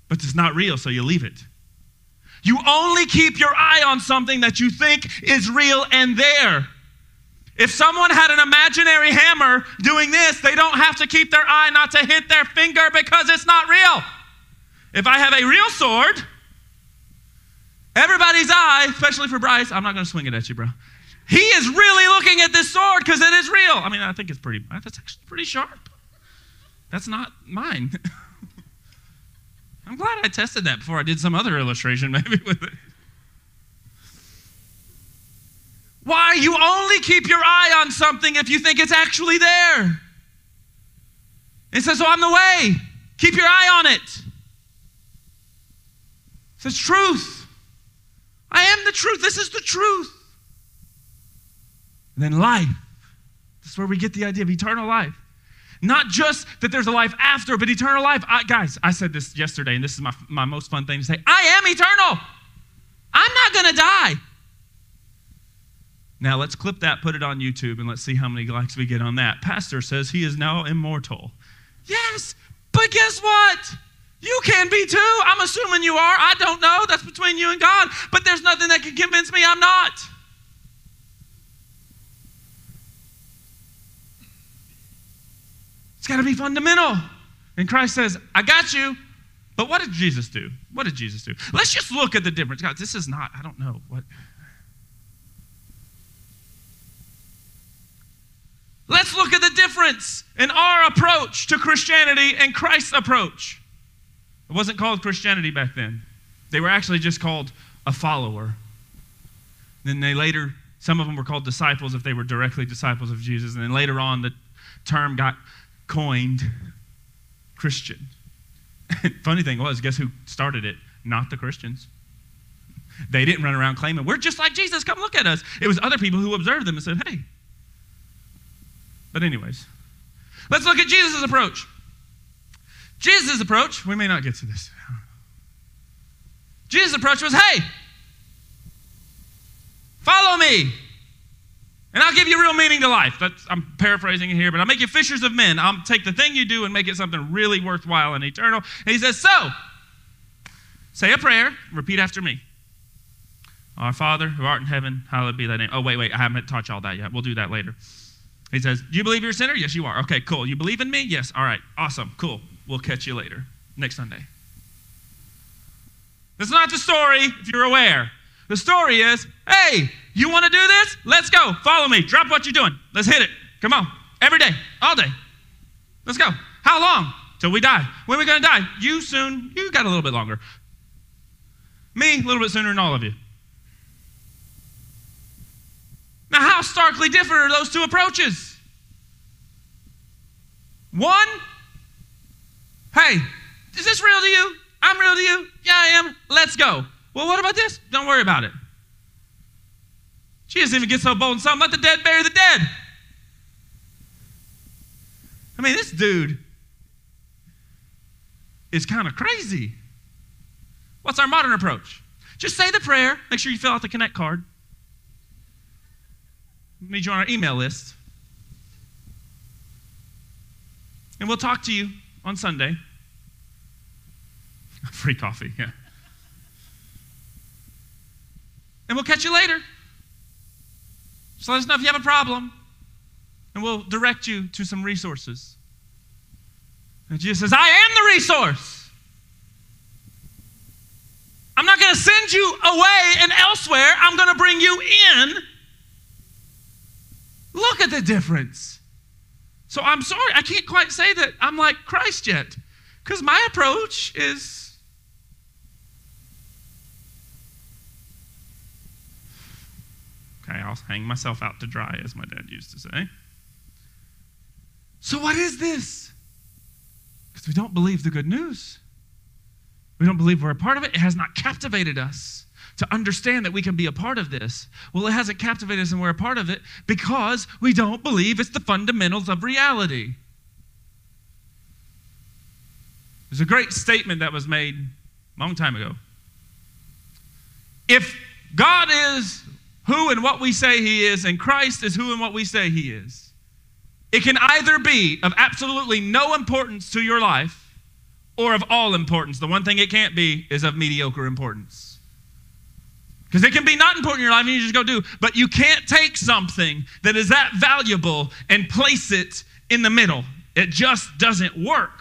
But it's not real, so you leave it. You only keep your eye on something that you think is real and there. If someone had an imaginary hammer doing this, they don't have to keep their eye not to hit their finger because it's not real. If I have a real sword, everybody's eye, especially for Bryce, I'm not going to swing it at you, bro. He is really looking at this sword because it is real. I mean, I think it's pretty, that's actually pretty sharp. That's not mine. I'm glad I tested that before I did some other illustration, maybe with it. Why? You only keep your eye on something if you think it's actually there. It says, So I'm the way. Keep your eye on it. It says, Truth. I am the truth. This is the truth. And then life. This is where we get the idea of eternal life. Not just that there's a life after, but eternal life. I, guys, I said this yesterday, and this is my, my most fun thing to say. I am eternal. I'm not going to die. Now, let's clip that, put it on YouTube, and let's see how many likes we get on that. Pastor says he is now immortal. Yes, but guess what? You can be too. I'm assuming you are. I don't know. That's between you and God. But there's nothing that can convince me I'm not. It's got to be fundamental. And Christ says, I got you. But what did Jesus do? What did Jesus do? Let's just look at the difference. God, this is not, I don't know what. Let's look at the difference in our approach to Christianity and Christ's approach. It wasn't called Christianity back then, they were actually just called a follower. Then they later, some of them were called disciples if they were directly disciples of Jesus. And then later on, the term got coined Christian. Funny thing was, guess who started it? Not the Christians. They didn't run around claiming, we're just like Jesus, come look at us. It was other people who observed them and said, hey. But, anyways, let's look at Jesus' approach. Jesus' approach, we may not get to this. Jesus' approach was, hey, follow me. And I'll give you real meaning to life. That's, I'm paraphrasing it here, but I'll make you fishers of men. I'll take the thing you do and make it something really worthwhile and eternal. And he says, So, say a prayer, repeat after me. Our Father who art in heaven, hallowed be thy name. Oh, wait, wait, I haven't taught y'all that yet. We'll do that later. He says, Do you believe you're a sinner? Yes, you are. Okay, cool. You believe in me? Yes. All right, awesome, cool. We'll catch you later, next Sunday. That's not the story, if you're aware. The story is hey, you want to do this? Let's go. Follow me. Drop what you're doing. Let's hit it. Come on. Every day, all day. Let's go. How long? Till we die. When are we going to die? You soon. You got a little bit longer. Me, a little bit sooner than all of you. Now, how starkly different are those two approaches? One, hey, is this real to you? I'm real to you? Yeah, I am. Let's go. Well, what about this? Don't worry about it. She doesn't even get so bold and something. Let the dead bury the dead. I mean, this dude is kind of crazy. What's our modern approach? Just say the prayer. Make sure you fill out the Connect card. We need you on our email list. And we'll talk to you on Sunday. Free coffee, yeah. And we'll catch you later. Just let us know if you have a problem, and we'll direct you to some resources. And Jesus says, I am the resource. I'm not going to send you away and elsewhere. I'm going to bring you in. Look at the difference. So I'm sorry, I can't quite say that I'm like Christ yet, because my approach is Okay, I'll hang myself out to dry, as my dad used to say. So, what is this? Because we don't believe the good news. We don't believe we're a part of it. It has not captivated us to understand that we can be a part of this. Well, it hasn't captivated us and we're a part of it because we don't believe it's the fundamentals of reality. There's a great statement that was made a long time ago. If God is who and what we say he is, and Christ is who and what we say he is. It can either be of absolutely no importance to your life or of all importance. The one thing it can't be is of mediocre importance. Because it can be not important in your life and you just go do, but you can't take something that is that valuable and place it in the middle. It just doesn't work.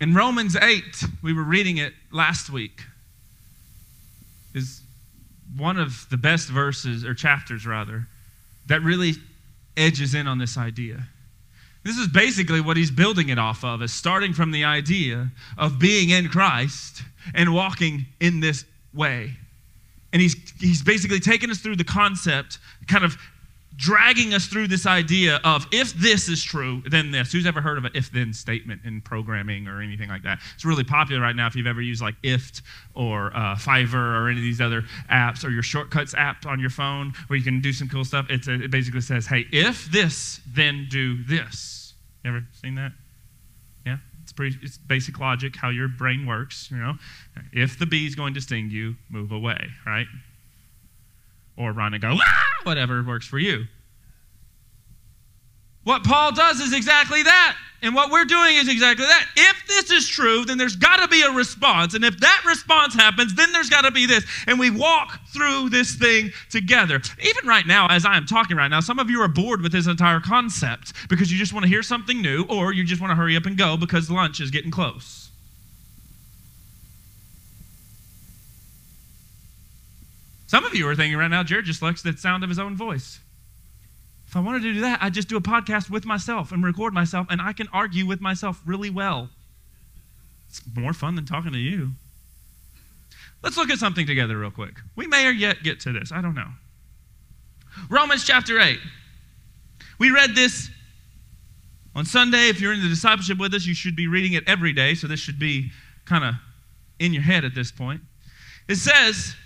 In Romans 8, we were reading it last week, is one of the best verses, or chapters rather, that really edges in on this idea. This is basically what he's building it off of, is starting from the idea of being in Christ and walking in this way. And he's, he's basically taken us through the concept, kind of dragging us through this idea of if this is true, then this. Who's ever heard of an if then statement in programming or anything like that? It's really popular right now if you've ever used like IFTTT or uh, Fiverr or any of these other apps or your shortcuts app on your phone where you can do some cool stuff. It's a, it basically says, hey, if this, then do this. You ever seen that? Yeah? It's pretty it's basic logic how your brain works, you know. If the bee is going to sting you, move away, right? Or run and go, ah, whatever works for you. What Paul does is exactly that. And what we're doing is exactly that. If this is true, then there's got to be a response. And if that response happens, then there's got to be this. And we walk through this thing together. Even right now, as I am talking right now, some of you are bored with this entire concept because you just want to hear something new or you just want to hurry up and go because lunch is getting close. Some of you are thinking right now, Jared just likes the sound of his own voice. If I wanted to do that, I'd just do a podcast with myself and record myself, and I can argue with myself really well. It's more fun than talking to you. Let's look at something together, real quick. We may or yet get to this. I don't know. Romans chapter 8. We read this on Sunday. If you're in the discipleship with us, you should be reading it every day, so this should be kind of in your head at this point. It says,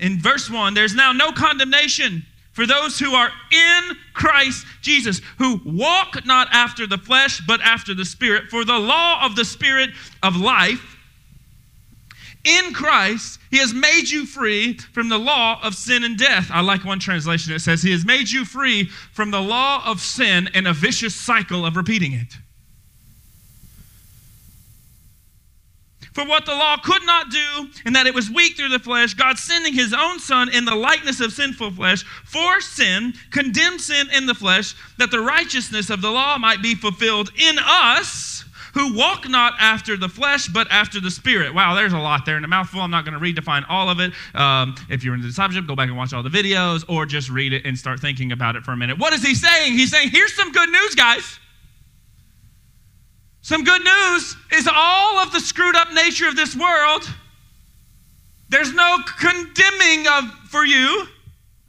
in verse 1 there's now no condemnation for those who are in Christ Jesus, who walk not after the flesh, but after the Spirit. For the law of the Spirit of life in Christ, He has made you free from the law of sin and death. I like one translation that says, He has made you free from the law of sin and a vicious cycle of repeating it. For what the law could not do, and that it was weak through the flesh, God sending his own Son in the likeness of sinful flesh for sin, condemned sin in the flesh, that the righteousness of the law might be fulfilled in us who walk not after the flesh, but after the Spirit. Wow, there's a lot there in a mouthful. I'm not going to redefine all of it. Um, if you're into discipleship, go back and watch all the videos or just read it and start thinking about it for a minute. What is he saying? He's saying, here's some good news, guys. Some good news is all of the screwed up nature of this world. There's no condemning of for you.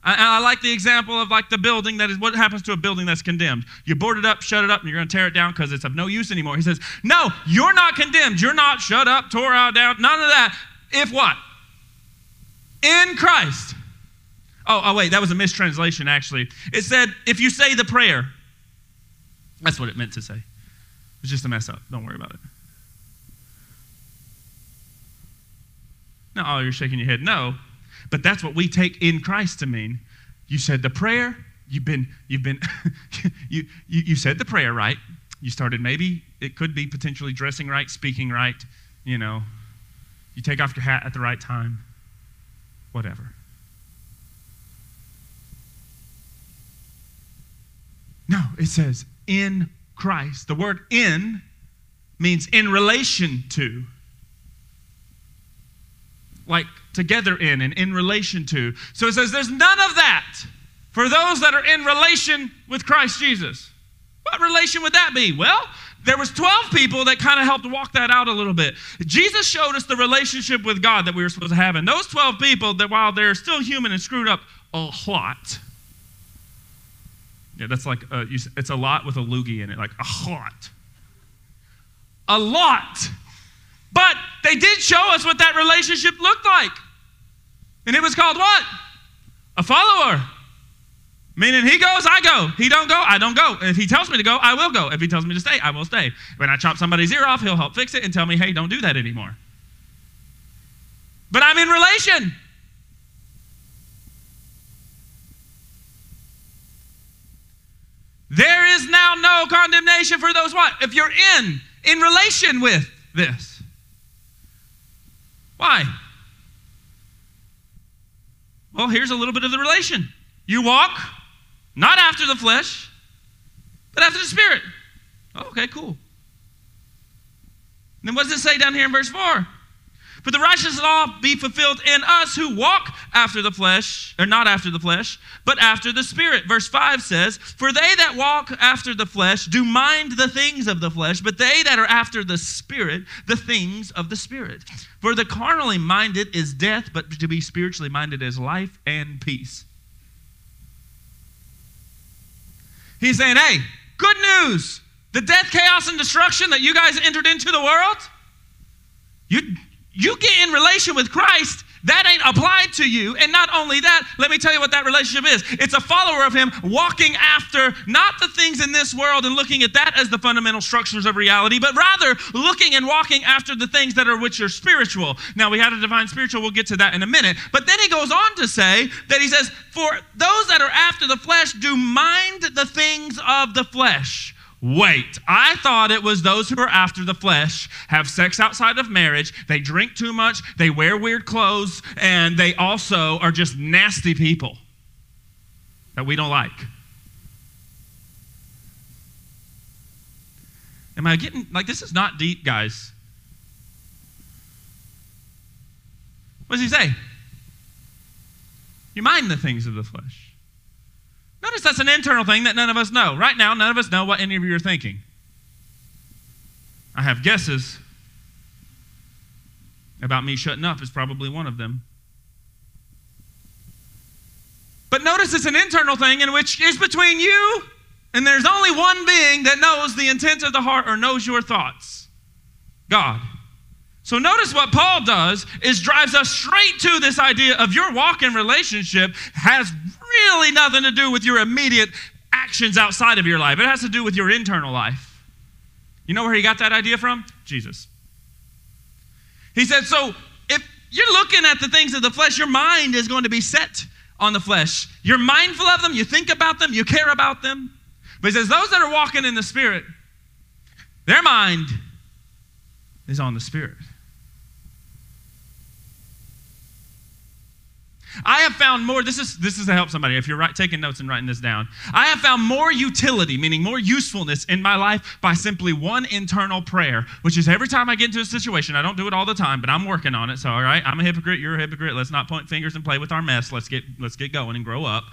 I, I, like the example of like the building that is what happens to a building that's condemned. You board it up, shut it up, and you're going to tear it down because it's of no use anymore. He says, No, you're not condemned. You're not shut up, tore out, down, none of that. If what? In Christ. Oh, oh, wait, that was a mistranslation actually. It said, If you say the prayer, that's what it meant to say. It was just a mess up. Don't worry about it. No, oh, you're shaking your head. No, but that's what we take in Christ to mean. You said the prayer, you've been, you've been, you, you, you said the prayer right. You started maybe, it could be potentially dressing right, speaking right, you know. You take off your hat at the right time, whatever. No, it says in Christ. The word in means in relation to like together in and in relation to. So it says there's none of that for those that are in relation with Christ Jesus. What relation would that be? Well, there was 12 people that kind of helped walk that out a little bit. Jesus showed us the relationship with God that we were supposed to have. And those 12 people, that while they're still human and screwed up a lot, yeah, that's like, uh, a, it's a lot with a loogie in it, like a lot. A lot but they did show us what that relationship looked like. And it was called what? A follower. Meaning he goes, I go. He don't go, I don't go. If he tells me to go, I will go. If he tells me to stay, I will stay. When I chop somebody's ear off, he'll help fix it and tell me, hey, don't do that anymore. But I'm in relation. There is now no condemnation for those what? If you're in, in relation with this. Why? Well, here's a little bit of the relation. You walk not after the flesh, but after the spirit. okay, cool. then what does it say down here in verse 4? For the righteous law be fulfilled in us who walk after the flesh, or not after the flesh, but after the Spirit. Verse 5 says, For they that walk after the flesh do mind the things of the flesh, but they that are after the Spirit, the things of the Spirit. For the carnally minded is death, but to be spiritually minded is life and peace. He's saying, Hey, good news. The death, chaos, and destruction that you guys entered into the world, you you get in relation with Christ, that ain't applied to you. And not only that, let me tell you what that relationship is. It's a follower of Him walking after not the things in this world and looking at that as the fundamental structures of reality, but rather looking and walking after the things that are which are spiritual. Now, we had a divine spiritual, we'll get to that in a minute. But then he goes on to say that he says, For those that are after the flesh do mind the things of the flesh Wait, I thought it was those who are after the flesh, have sex outside of marriage, they drink too much, they wear weird clothes, and they also are just nasty people that we don't like. Am I getting, like, this is not deep, guys. What does he say? You mind the things of the flesh. Notice that's an internal thing that none of us know. Right now, none of us know what any of you are thinking. I have guesses about me shutting up is probably one of them. But notice it's an internal thing in which is between you and there's only one being that knows the intent of the heart or knows your thoughts God. So notice what Paul does is drives us straight to this idea of your walk in relationship has really nothing to do with your immediate actions outside of your life. It has to do with your internal life. You know where he got that idea from? Jesus. He said, So if you're looking at the things of the flesh, your mind is going to be set on the flesh. You're mindful of them, you think about them, you care about them. But he says, Those that are walking in the Spirit, their mind is on the Spirit. I have found more, this is this is to help somebody if you're right, taking notes and writing this down. I have found more utility, meaning more usefulness in my life by simply one internal prayer, which is every time I get into a situation, I don't do it all the time, but I'm working on it. So all right, I'm a hypocrite, you're a hypocrite. Let's not point fingers and play with our mess. Let's get let's get going and grow up.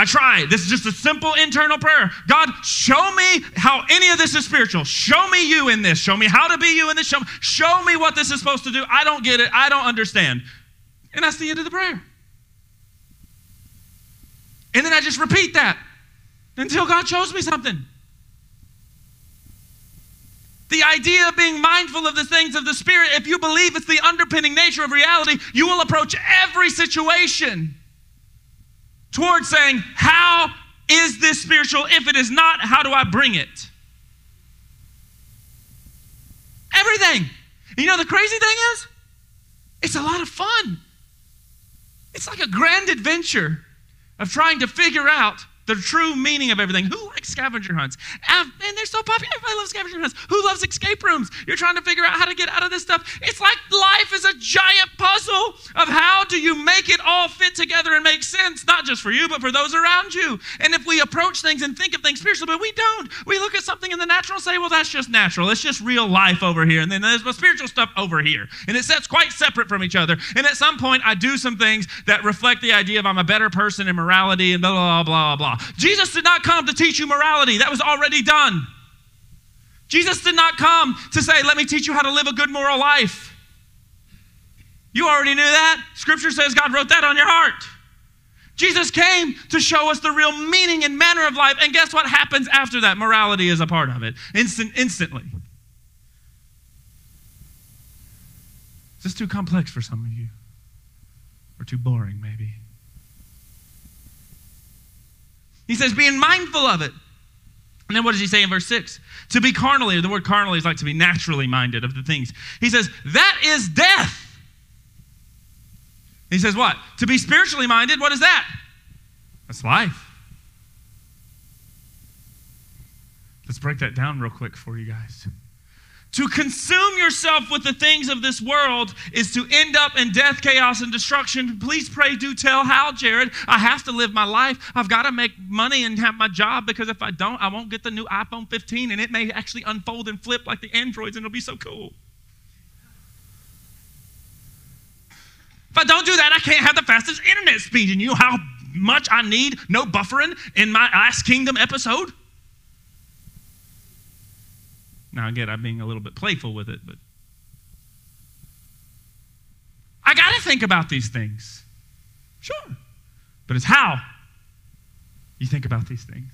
I try. This is just a simple internal prayer. God, show me how any of this is spiritual. Show me you in this. Show me how to be you in this. Show, show me what this is supposed to do. I don't get it. I don't understand. And that's the end of the prayer. And then I just repeat that until God shows me something. The idea of being mindful of the things of the Spirit, if you believe it's the underpinning nature of reality, you will approach every situation towards saying, How is this spiritual? If it is not, how do I bring it? Everything. You know, the crazy thing is, it's a lot of fun. It's like a grand adventure of trying to figure out the true meaning of everything. Who likes scavenger hunts? And they're so popular. Everybody loves scavenger hunts. Who loves escape rooms? You're trying to figure out how to get out of this stuff. It's like life is a giant puzzle of how do you make it all fit together and make sense, not just for you, but for those around you. And if we approach things and think of things spiritually, but we don't. We look at something in the natural and say, well, that's just natural. It's just real life over here. And then there's the spiritual stuff over here. And it sets quite separate from each other. And at some point, I do some things that reflect the idea of I'm a better person in morality and blah, blah, blah, blah, blah. Jesus did not come to teach you morality, that was already done. Jesus did not come to say, Let me teach you how to live a good moral life. You already knew that. Scripture says God wrote that on your heart. Jesus came to show us the real meaning and manner of life. And guess what happens after that? Morality is a part of it. Instant, instantly. Is this too complex for some of you? Or too boring, maybe? He says, being mindful of it. And then what does he say in verse 6? To be carnally, the word carnally is like to be naturally minded of the things. He says, that is death. He says, what? To be spiritually minded, what is that? That's life. Let's break that down real quick for you guys. To consume yourself with the things of this world is to end up in death, chaos, and destruction. Please pray, do tell how, Jared. I have to live my life. I've got to make money and have my job because if I don't, I won't get the new iPhone 15 and it may actually unfold and flip like the Androids and it'll be so cool. If I don't do that, I can't have the fastest internet speed. And you know how much I need no buffering in my Last Kingdom episode? Now, again, I'm being a little bit playful with it, but I got to think about these things. Sure. But it's how you think about these things.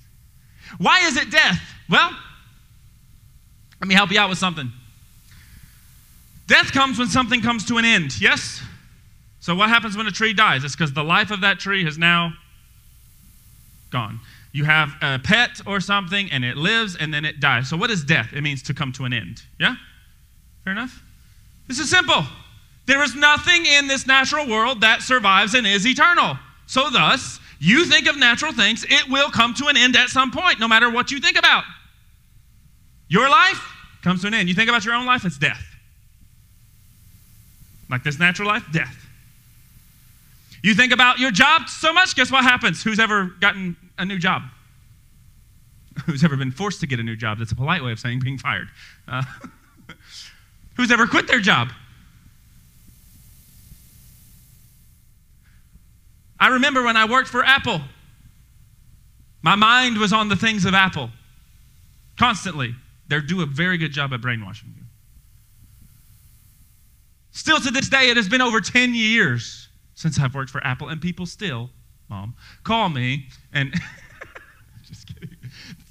Why is it death? Well, let me help you out with something. Death comes when something comes to an end, yes? So, what happens when a tree dies? It's because the life of that tree has now gone. You have a pet or something and it lives and then it dies. So, what is death? It means to come to an end. Yeah? Fair enough? This is simple. There is nothing in this natural world that survives and is eternal. So, thus, you think of natural things, it will come to an end at some point, no matter what you think about. Your life comes to an end. You think about your own life, it's death. Like this natural life, death. You think about your job so much, guess what happens? Who's ever gotten a new job? Who's ever been forced to get a new job? That's a polite way of saying being fired. Uh, who's ever quit their job? I remember when I worked for Apple, my mind was on the things of Apple constantly. They do a very good job at brainwashing you. Still to this day, it has been over 10 years since I've worked for Apple, and people still, mom, call me and.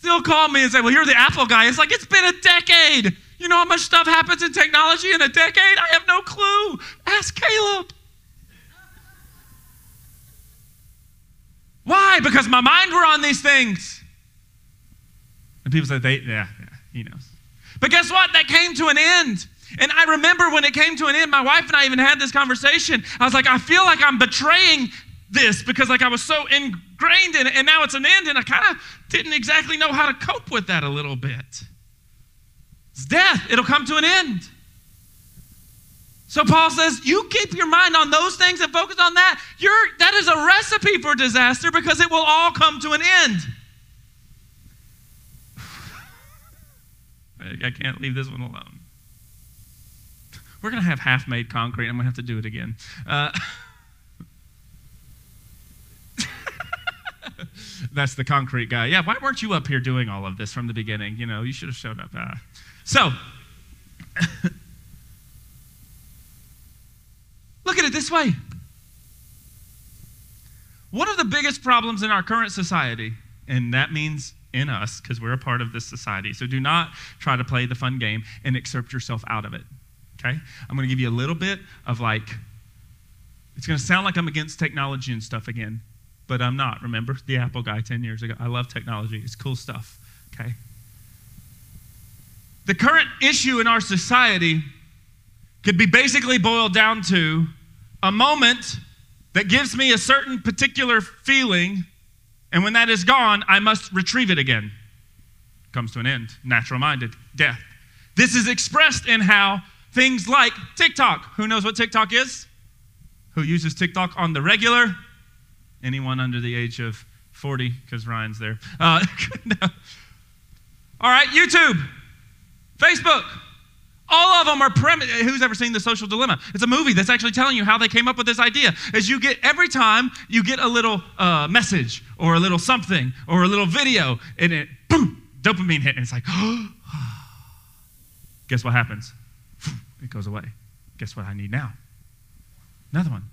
Still call me and say, Well, you're the Apple guy. It's like it's been a decade. You know how much stuff happens in technology in a decade? I have no clue. Ask Caleb. Why? Because my mind were on these things. And people say, they, yeah, yeah, he knows. But guess what? That came to an end. And I remember when it came to an end, my wife and I even had this conversation. I was like, I feel like I'm betraying this because like I was so ingrained in it, and now it's an end, and I kind of didn't exactly know how to cope with that a little bit. It's death. It'll come to an end. So Paul says, you keep your mind on those things and focus on that. You're, that is a recipe for disaster because it will all come to an end. I can't leave this one alone. We're going to have half made concrete. And I'm going to have to do it again. Uh, that's the concrete guy. Yeah, why weren't you up here doing all of this from the beginning? You know, you should have showed up. Uh, so, look at it this way. One of the biggest problems in our current society, and that means in us because we're a part of this society. So do not try to play the fun game and excerpt yourself out of it. Okay? I'm going to give you a little bit of like, it's going to sound like I'm against technology and stuff again, but I'm not. Remember the Apple guy 10 years ago? I love technology, it's cool stuff. Okay? The current issue in our society could be basically boiled down to a moment that gives me a certain particular feeling and when that is gone, I must retrieve it again. Comes to an end. Natural minded, death. This is expressed in how things like TikTok. Who knows what TikTok is? Who uses TikTok on the regular? Anyone under the age of 40, because Ryan's there. Uh, no. All right, YouTube, Facebook, all of them are premise. Who's ever seen The Social Dilemma? It's a movie that's actually telling you how they came up with this idea. As you get every time you get a little uh, message or a little something or a little video, and it boom, dopamine hit, and it's like, guess what happens? It goes away. Guess what I need now? Another one,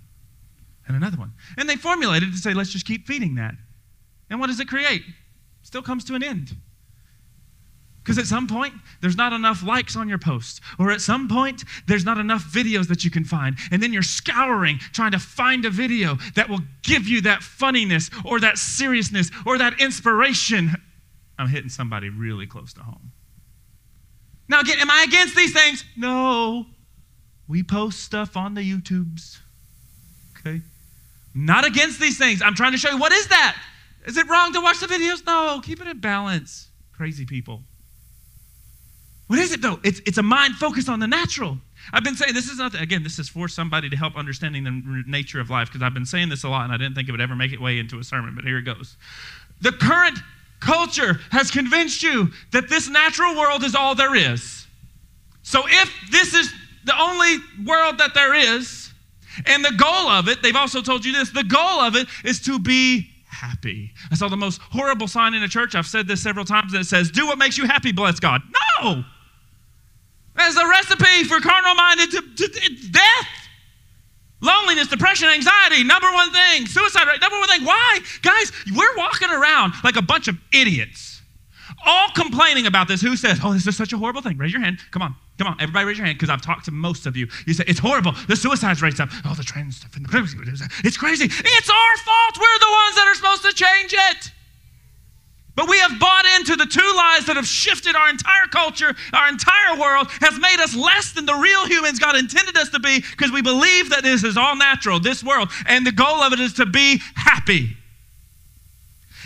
and another one, and they formulated to say, let's just keep feeding that. And what does it create? Still comes to an end. Because at some point, there's not enough likes on your post, or at some point, there's not enough videos that you can find. And then you're scouring, trying to find a video that will give you that funniness, or that seriousness, or that inspiration. I'm hitting somebody really close to home. Now, again, am I against these things? No. We post stuff on the YouTubes. Okay? Not against these things. I'm trying to show you what is that? Is it wrong to watch the videos? No, keep it in balance. Crazy people. What is it though? It's, it's a mind focused on the natural. I've been saying this is not, again, this is for somebody to help understanding the nature of life because I've been saying this a lot and I didn't think it would ever make it way into a sermon, but here it goes. The current culture has convinced you that this natural world is all there is. So if this is the only world that there is, and the goal of it, they've also told you this, the goal of it is to be happy. I saw the most horrible sign in a church. I've said this several times that says, Do what makes you happy, bless God. No! As a recipe for carnal minded to, to, to death. Loneliness, depression, anxiety, number one thing. Suicide rate, number one thing. Why? Guys, we're walking around like a bunch of idiots, all complaining about this. Who says, oh, this is such a horrible thing? Raise your hand. Come on. Come on, everybody raise your hand because I've talked to most of you. You say, it's horrible. The suicide rate's up. Oh, the trans stuff. And the, it's crazy. It's our fault. We're the ones that are supposed to change it. But we have bought into the two lies that have shifted our entire culture, our entire world, has made us less than the real humans God intended us to be because we believe that this is all natural, this world. And the goal of it is to be happy.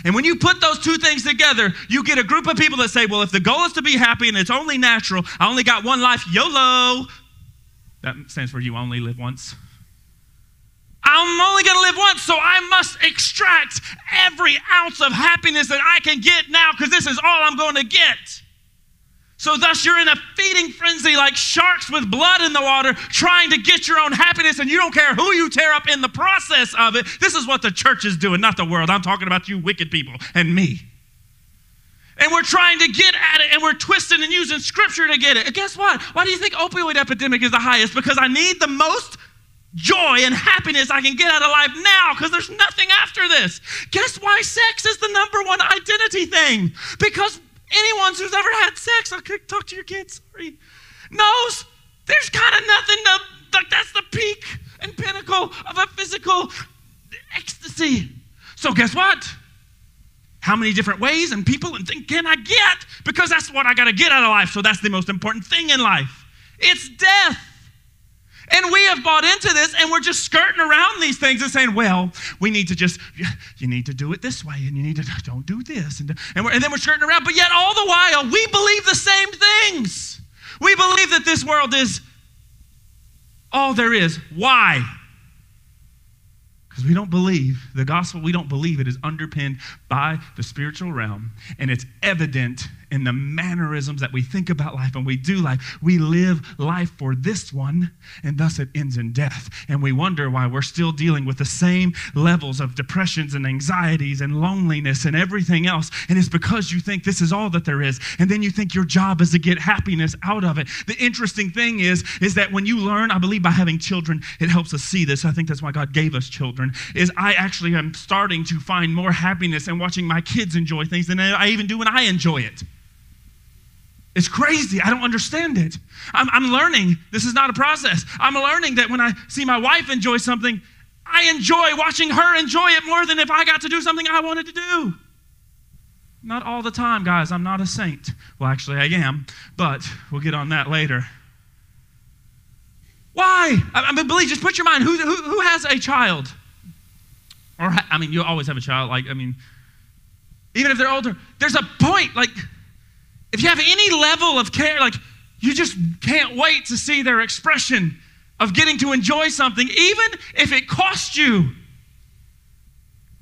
And when you put those two things together, you get a group of people that say, well, if the goal is to be happy and it's only natural, I only got one life, YOLO. That stands for you only live once. I'm only going to live once, so I must extract every ounce of happiness that I can get now because this is all I'm going to get. So, thus, you're in a feeding frenzy like sharks with blood in the water, trying to get your own happiness, and you don't care who you tear up in the process of it. This is what the church is doing, not the world. I'm talking about you wicked people and me. And we're trying to get at it, and we're twisting and using scripture to get it. And guess what? Why do you think opioid epidemic is the highest? Because I need the most joy and happiness I can get out of life now because there's nothing after this. Guess why sex is the number one identity thing? Because anyone who's ever had sex, I could talk to your kids, sorry, knows there's kind of nothing to, like, that's the peak and pinnacle of a physical ecstasy. So, guess what? How many different ways and people and things can I get? Because that's what I got to get out of life. So, that's the most important thing in life. It's death. And we have bought into this and we're just skirting around these things and saying, well, we need to just, you need to do it this way and you need to, don't do this. And, and, and then we're skirting around. But yet, all the while, we believe the same things. We believe that this world is all there is. Why? Because we don't believe the gospel, we don't believe it is underpinned by the spiritual realm. And it's evident in the mannerisms that we think about life and we do life. We live life for this one, and thus it ends in death. And we wonder why we're still dealing with the same levels of depressions and anxieties and loneliness and everything else. And it's because you think this is all that there is. And then you think your job is to get happiness out of it. The interesting thing is, is that when you learn, I believe by having children, it helps us see this. I think that's why God gave us children, is I actually am starting to find more happiness in watching my kids enjoy things than I even do when I enjoy it. It's crazy. I don't understand it. I'm, I'm, learning. This is not a process. I'm learning that when I see my wife enjoy something, I enjoy watching her enjoy it more than if I got to do something I wanted to do. Not all the time, guys. I'm not a saint. Well, actually, I am, but we'll get on that later. Why? I mean, believe, just put your mind who, who, who has a child? Or, I mean, you always have a child. Like, I mean, even if they're older, there's a point, like, if you have any level of care, like you just can't wait to see their expression of getting to enjoy something, even if it cost you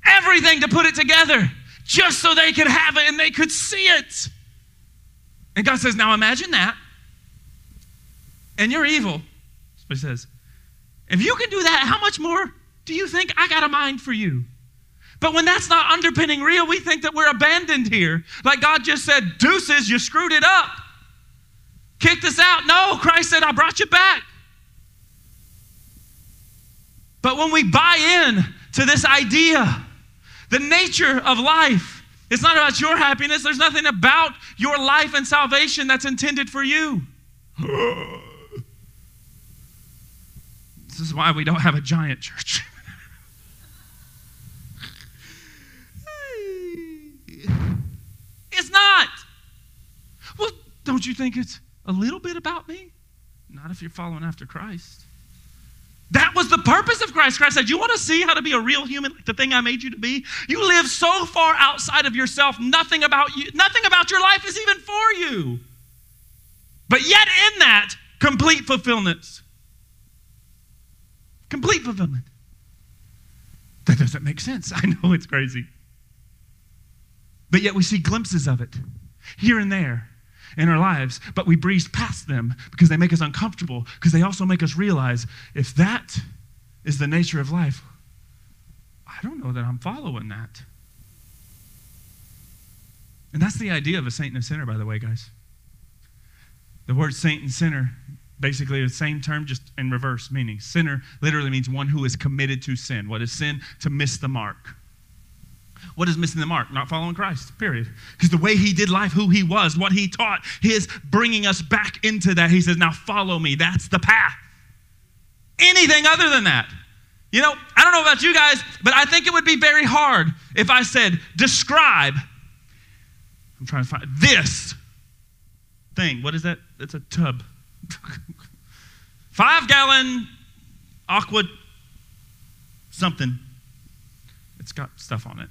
everything to put it together, just so they could have it and they could see it. And God says, Now imagine that. And you're evil. That's what he says. If you can do that, how much more do you think I got a mind for you? But when that's not underpinning real, we think that we're abandoned here. Like God just said, deuces, you screwed it up. Kicked us out. No, Christ said, I brought you back. But when we buy in to this idea, the nature of life, it's not about your happiness. There's nothing about your life and salvation that's intended for you. this is why we don't have a giant church. It's not. Well, don't you think it's a little bit about me? Not if you're following after Christ. That was the purpose of Christ. Christ said, You want to see how to be a real human, like the thing I made you to be? You live so far outside of yourself, nothing about you, nothing about your life is even for you. But yet, in that, complete fulfillment. Complete fulfillment. That doesn't make sense. I know it's crazy. But yet we see glimpses of it here and there in our lives, but we breeze past them because they make us uncomfortable, because they also make us realize if that is the nature of life, I don't know that I'm following that. And that's the idea of a saint and a sinner, by the way, guys. The word saint and sinner basically the same term, just in reverse meaning. Sinner literally means one who is committed to sin. What is sin? To miss the mark. What is missing the mark? Not following Christ, period. Because the way he did life, who he was, what he taught, his bringing us back into that. He says, now follow me. That's the path. Anything other than that. You know, I don't know about you guys, but I think it would be very hard if I said, describe. I'm trying to find this thing. What is that? It's a tub. Five gallon aqua something. It's got stuff on it.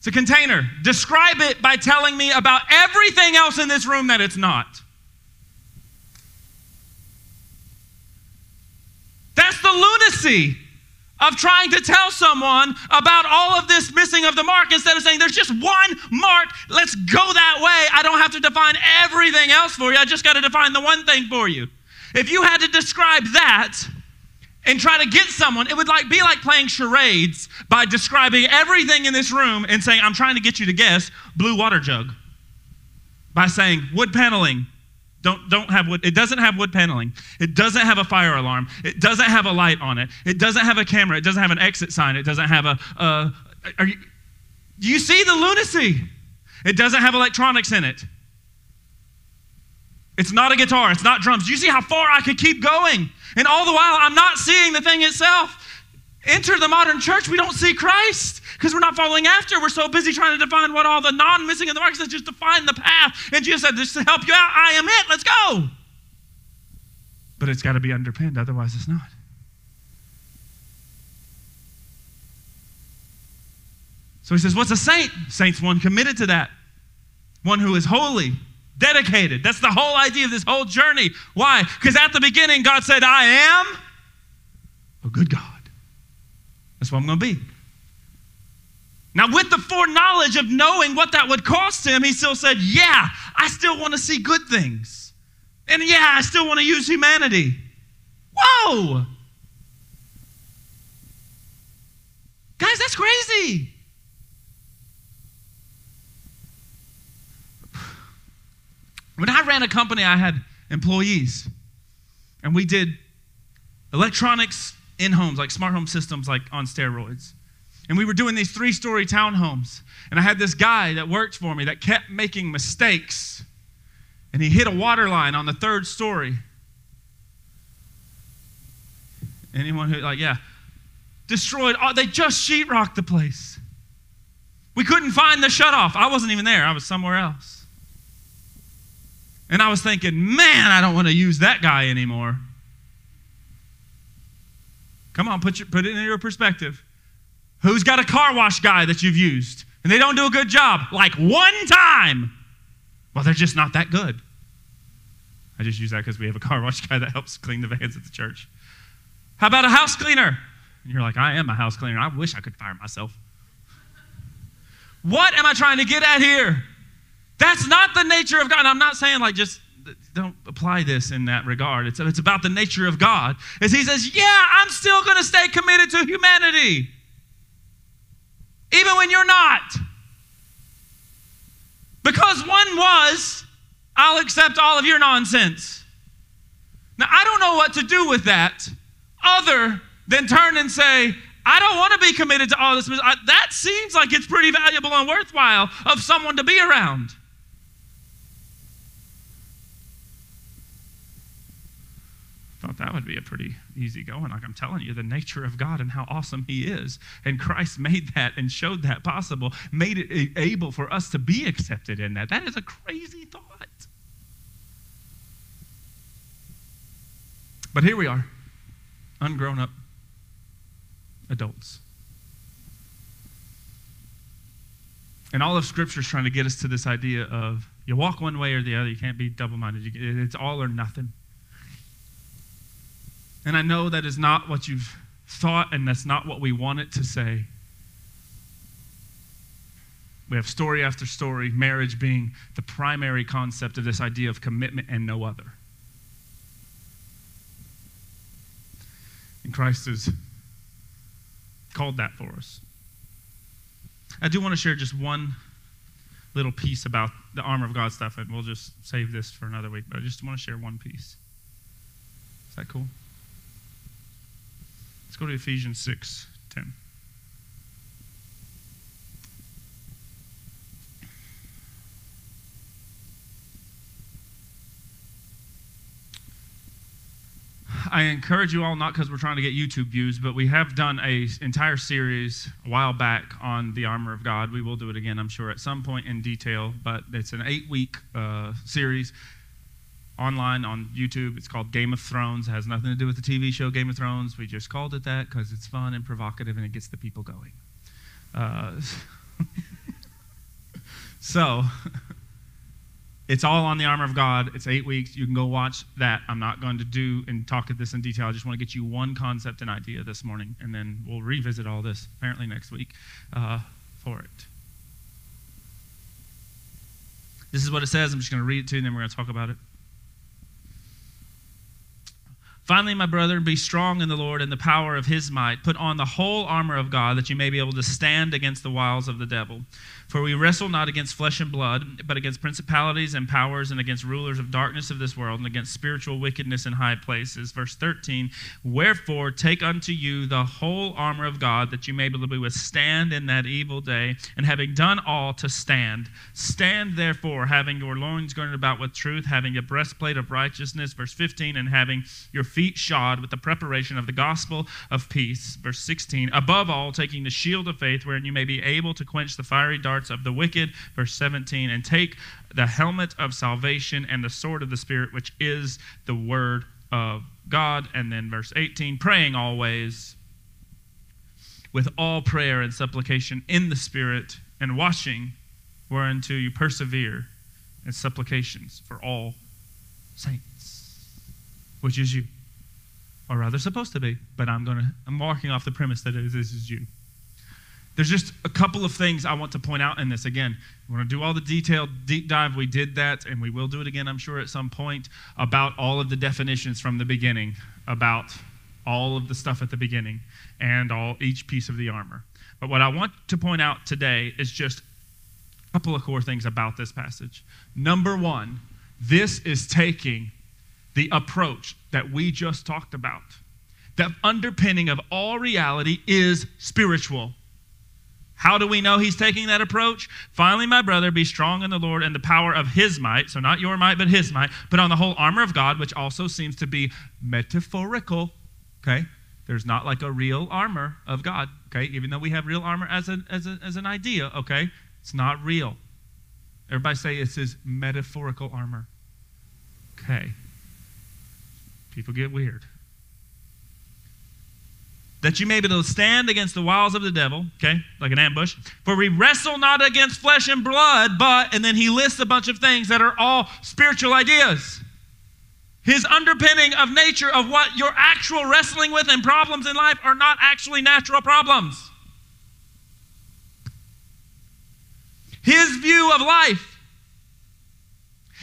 It's a container. Describe it by telling me about everything else in this room that it's not. That's the lunacy of trying to tell someone about all of this missing of the mark instead of saying there's just one mark. Let's go that way. I don't have to define everything else for you. I just got to define the one thing for you. If you had to describe that, and try to get someone, it would like be like playing charades by describing everything in this room and saying, I'm trying to get you to guess blue water jug. By saying wood paneling. Don't, don't have wood. It doesn't have wood paneling. It doesn't have a fire alarm. It doesn't have a light on it. It doesn't have a camera. It doesn't have an exit sign. It doesn't have a. Uh, you, do you see the lunacy? It doesn't have electronics in it. It's not a guitar. It's not drums. Do you see how far I could keep going? And all the while, I'm not seeing the thing itself. Enter the modern church, we don't see Christ because we're not following after. We're so busy trying to define what all the non missing in the mark says, just define the path. And Jesus said, just to help you out, I am it. Let's go. But it's got to be underpinned, otherwise, it's not. So he says, What's a saint? Saint's one committed to that, one who is holy, dedicated. That's the whole idea of this whole journey. Why? Because at the beginning, God said, I am a good God. That's what I'm going to be. Now, with the foreknowledge of knowing what that would cost him, he still said, Yeah, I still want to see good things. And yeah, I still want to use humanity. Whoa! Guys, that's crazy. When I ran a company, I had employees, and we did electronics in homes, like smart home systems, like on steroids. And we were doing these three story townhomes. And I had this guy that worked for me that kept making mistakes. And he hit a water line on the third story. Anyone who, like, yeah, destroyed, all, they just sheetrocked the place. We couldn't find the shutoff. I wasn't even there, I was somewhere else. And I was thinking, man, I don't want to use that guy anymore. Come on, put, your, put it in your perspective. Who's got a car wash guy that you've used and they don't do a good job? Like one time. Well, they're just not that good. I just use that because we have a car wash guy that helps clean the vans at the church. How about a house cleaner? And you're like, I am a house cleaner. I wish I could fire myself. What am I trying to get at here? That's not the nature of God. And I'm not saying like just don't apply this in that regard. It's, it's about the nature of God. As he says, yeah, I'm still going to stay committed to humanity. Even when you're not. Because one was, I'll accept all of your nonsense. Now, I don't know what to do with that other than turn and say, I don't want to be committed to all this. That seems like it's pretty valuable and worthwhile of someone to be around. That would be a pretty easy going. Like I'm telling you, the nature of God and how awesome He is. And Christ made that and showed that possible, made it able for us to be accepted in that. That is a crazy thought. But here we are, ungrown up adults. And all of Scripture is trying to get us to this idea of you walk one way or the other. You can't be double minded. It's all or nothing. And I know that is not what you've thought, and that's not what we want it to say. We have story after story, marriage being the primary concept of this idea of commitment and no other. And Christ has called that for us. I do want to share just one little piece about the armor of God stuff, and we'll just save this for another week, but I just want to share one piece. Is that cool? Let's go to Ephesians 6 10. I encourage you all, not because we're trying to get YouTube views, but we have done a entire series a while back on the armor of God. We will do it again, I'm sure, at some point in detail, but it's an eight week uh, series online on YouTube. It's called Game of Thrones. It has nothing to do with the TV show Game of Thrones. We just called it that because it's fun and provocative and it gets the people going. Uh, so, it's all on the armor of God. It's eight weeks. You can go watch that. I'm not going to do and talk at this in detail. I just want to get you one concept and idea this morning, and then we'll revisit all this apparently next week uh, for it. This is what it says. I'm just going to read it to you, and then we're going to talk about it. Finally, my brother, be strong in the Lord and the power of his might. Put on the whole armor of God that you may be able to stand against the wiles of the devil. For we wrestle not against flesh and blood, but against principalities and powers and against rulers of darkness of this world and against spiritual wickedness in high places. Verse 13 Wherefore take unto you the whole armor of God that you may be able to withstand in that evil day, and having done all to stand. Stand therefore, having your loins girded about with truth, having a breastplate of righteousness. Verse 15 And having your feet shod with the preparation of the gospel of peace. Verse 16 Above all, taking the shield of faith, wherein you may be able to quench the fiery darts of the wicked. Verse 17, and take the helmet of salvation and the sword of the Spirit, which is the word of God. And then verse 18, praying always with all prayer and supplication in the Spirit, and watching whereunto you persevere and supplications for all saints, which is you, or rather supposed to be. But I'm to I'm walking off the premise that this is you. There's just a couple of things I want to point out in this. Again, we're going to do all the detailed deep dive. We did that, and we will do it again, I'm sure, at some point about all of the definitions from the beginning, about all of the stuff at the beginning, and all each piece of the armor. But what I want to point out today is just a couple of core things about this passage. Number one, this is taking the approach that we just talked about. The underpinning of all reality is spiritual. How do we know he's taking that approach? Finally, my brother, be strong in the Lord and the power of his might. So, not your might, but his might. Put on the whole armor of God, which also seems to be metaphorical. Okay? There's not like a real armor of God. Okay? Even though we have real armor as, a, as, a, as an idea. Okay? It's not real. Everybody say it's his metaphorical armor. Okay. People get weird that you may be able to stand against the wiles of the devil, okay, like an ambush. For we wrestle not against flesh and blood, but, and then he lists a bunch of things that are all spiritual ideas. His underpinning of nature of what you're actual wrestling with and problems in life are not actually natural problems. His view of life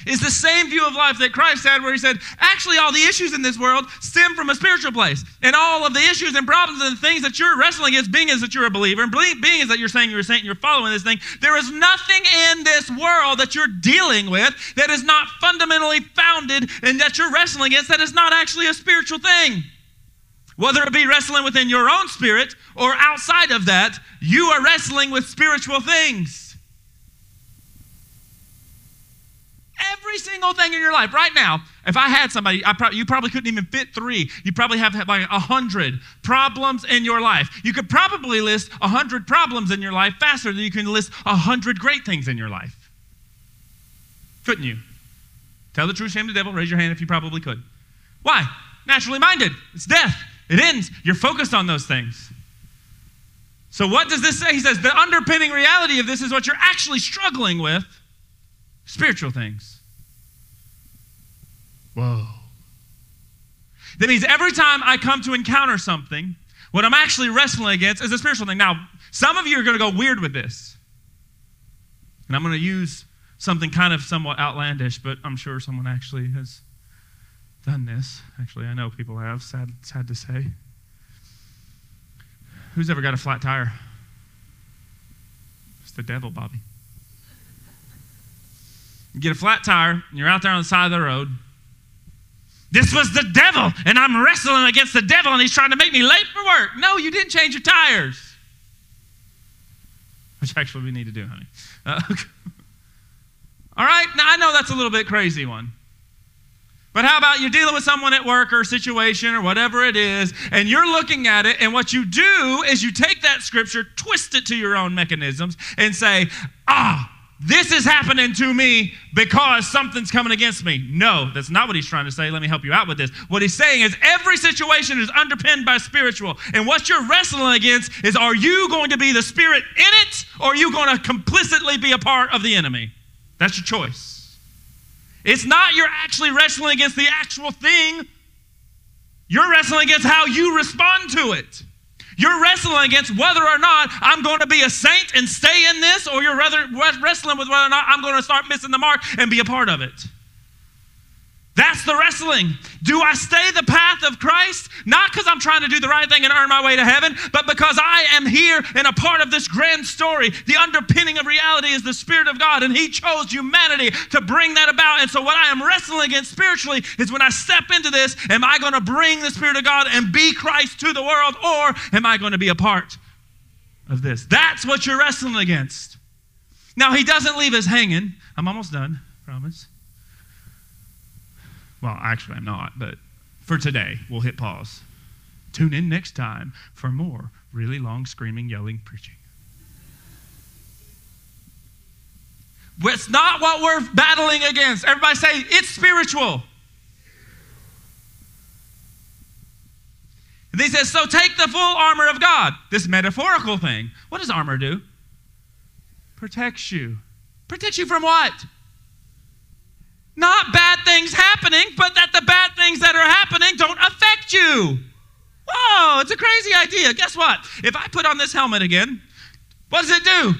is the same view of life that Christ had, where he said, actually, all the issues in this world stem from a spiritual place. And all of the issues and problems and things that you're wrestling against, being is that you're a believer, and being is that you're saying you're a saint and you're following this thing, there is nothing in this world that you're dealing with that is not fundamentally founded and that you're wrestling against that is not actually a spiritual thing. Whether it be wrestling within your own spirit or outside of that, you are wrestling with spiritual things. Every single thing in your life right now, if I had somebody, I pro- you probably couldn't even fit three. You probably have like a hundred problems in your life. You could probably list a hundred problems in your life faster than you can list a hundred great things in your life. Couldn't you? Tell the truth, shame the devil. Raise your hand if you probably could. Why? Naturally minded. It's death. It ends. You're focused on those things. So, what does this say? He says the underpinning reality of this is what you're actually struggling with spiritual things. Whoa. That means every time I come to encounter something, what I'm actually wrestling against is a spiritual thing. Now, some of you are going to go weird with this. And I'm going to use something kind of somewhat outlandish, but I'm sure someone actually has done this. Actually, I know people have, sad, sad to say. Who's ever got a flat tire? It's the devil, Bobby. You get a flat tire, and you're out there on the side of the road. This was the devil, and I'm wrestling against the devil, and he's trying to make me late for work. No, you didn't change your tires. Which actually we need to do, honey. Uh, all right, now I know that's a little bit crazy one. But how about you're dealing with someone at work or situation or whatever it is, and you're looking at it, and what you do is you take that scripture, twist it to your own mechanisms, and say, ah, this is happening to me because something's coming against me. No, that's not what he's trying to say. Let me help you out with this. What he's saying is every situation is underpinned by spiritual. And what you're wrestling against is are you going to be the spirit in it or are you going to complicitly be a part of the enemy? That's your choice. It's not you're actually wrestling against the actual thing, you're wrestling against how you respond to it. You're wrestling against whether or not I'm going to be a saint and stay in this, or you're rather wrestling with whether or not I'm going to start missing the mark and be a part of it. That's the wrestling. Do I stay the path of Christ? Not because I'm trying to do the right thing and earn my way to heaven, but because I am here and a part of this grand story. The underpinning of reality is the Spirit of God, and He chose humanity to bring that about. And so, what I am wrestling against spiritually is when I step into this, am I going to bring the Spirit of God and be Christ to the world, or am I going to be a part of this? That's what you're wrestling against. Now, He doesn't leave us hanging. I'm almost done, promise. Well, actually, I'm not, but for today, we'll hit pause. Tune in next time for more really long, screaming, yelling preaching. It's not what we're battling against. Everybody say, it's spiritual. And he says, so take the full armor of God. This metaphorical thing. What does armor do? Protects you. Protects you from what? Not bad things happening, but that the bad things that are happening don't affect you. Whoa, it's a crazy idea. Guess what? If I put on this helmet again, what does it do?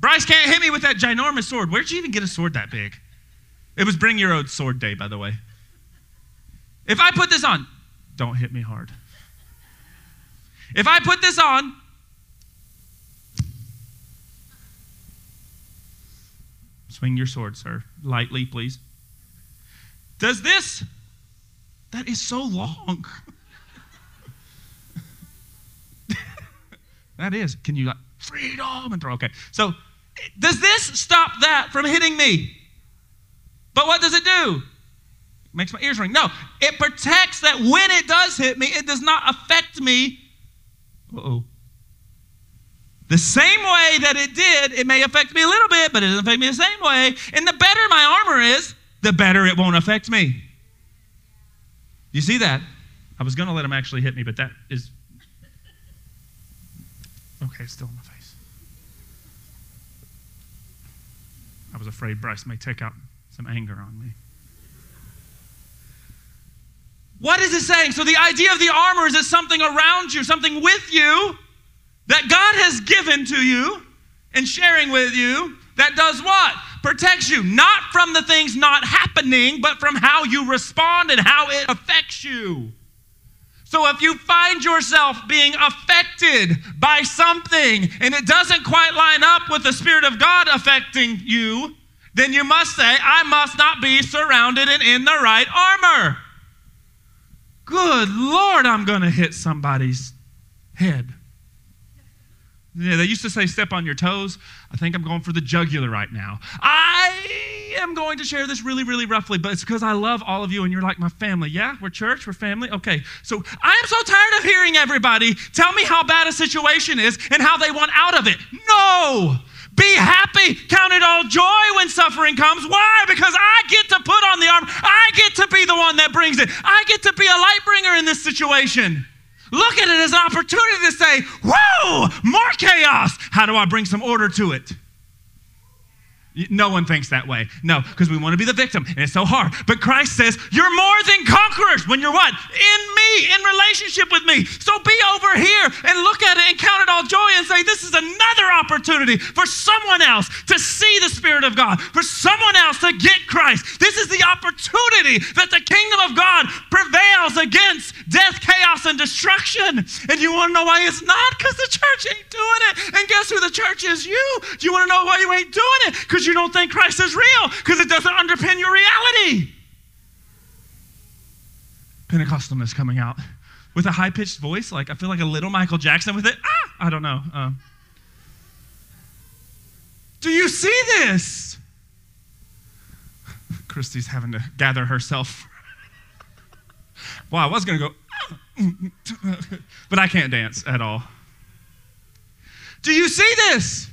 Bryce can't hit me with that ginormous sword. Where'd you even get a sword that big? It was bring your own sword day, by the way. If I put this on, don't hit me hard. If I put this on, swing your sword, sir. Lightly, please. Does this, that is so long. that is. Can you like, freedom and throw? Okay. So, does this stop that from hitting me? But what does it do? It makes my ears ring. No, it protects that when it does hit me, it does not affect me. oh. The same way that it did, it may affect me a little bit, but it doesn't affect me the same way. And the better my armor is, the better it won't affect me. You see that? I was going to let him actually hit me, but that is. Okay, still in my face. I was afraid Bryce may take out some anger on me. What is it saying? So, the idea of the armor is that something around you, something with you that God has given to you and sharing with you that does what? Protects you, not from the things not happening, but from how you respond and how it affects you. So if you find yourself being affected by something and it doesn't quite line up with the Spirit of God affecting you, then you must say, I must not be surrounded and in the right armor. Good Lord, I'm going to hit somebody's head. Yeah, they used to say step on your toes. I think I'm going for the jugular right now. I am going to share this really, really roughly, but it's because I love all of you and you're like my family. Yeah, we're church, we're family. Okay, so I am so tired of hearing everybody tell me how bad a situation is and how they want out of it. No! Be happy, count it all joy when suffering comes. Why? Because I get to put on the armor. I get to be the one that brings it. I get to be a light bringer in this situation. Look at it as an opportunity to say, Whoa, more chaos. How do I bring some order to it? No one thinks that way. No, because we want to be the victim, and it's so hard. But Christ says, You're more than conquerors when you're what? In me, in relationship with me. So be over here and look at it and count it all joy and say, This is another opportunity for someone else to see the Spirit of God, for someone else to get Christ. This is the opportunity that the kingdom of God prevails against death, chaos, and destruction. And you want to know why it's not? Because the church ain't doing it. And guess who the church is? You. Do you want to know why you ain't doing it? You don't think Christ is real because it doesn't underpin your reality. Pentecostal is coming out with a high pitched voice, like I feel like a little Michael Jackson with it. Ah, I don't know. Uh, do you see this? Christy's having to gather herself. well, I was going to go, but I can't dance at all. Do you see this?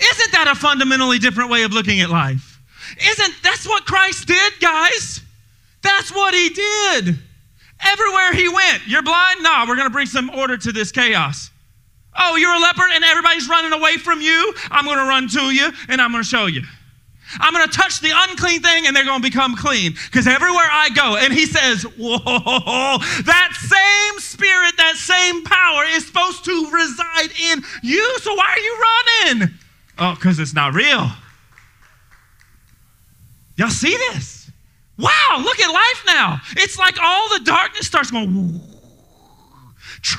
Isn't that a fundamentally different way of looking at life? Isn't that's what Christ did, guys? That's what he did. Everywhere he went, you're blind? No, we're going to bring some order to this chaos. Oh, you're a leper and everybody's running away from you? I'm going to run to you and I'm going to show you. I'm going to touch the unclean thing and they're going to become clean because everywhere I go. And he says, Whoa, that same spirit, that same power is supposed to reside in you. So why are you running? Oh, because it's not real. Y'all see this? Wow, look at life now. It's like all the darkness starts going,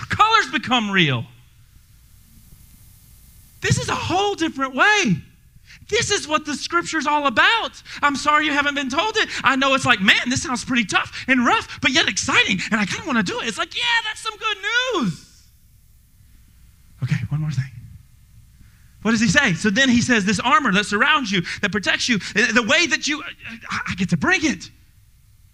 colors become real. This is a whole different way. This is what the scripture's all about. I'm sorry you haven't been told it. I know it's like, man, this sounds pretty tough and rough, but yet exciting. And I kind of want to do it. It's like, yeah, that's some good news. Okay, one more thing. What does he say? So then he says, This armor that surrounds you, that protects you, eh, the way that you, I get to bring it.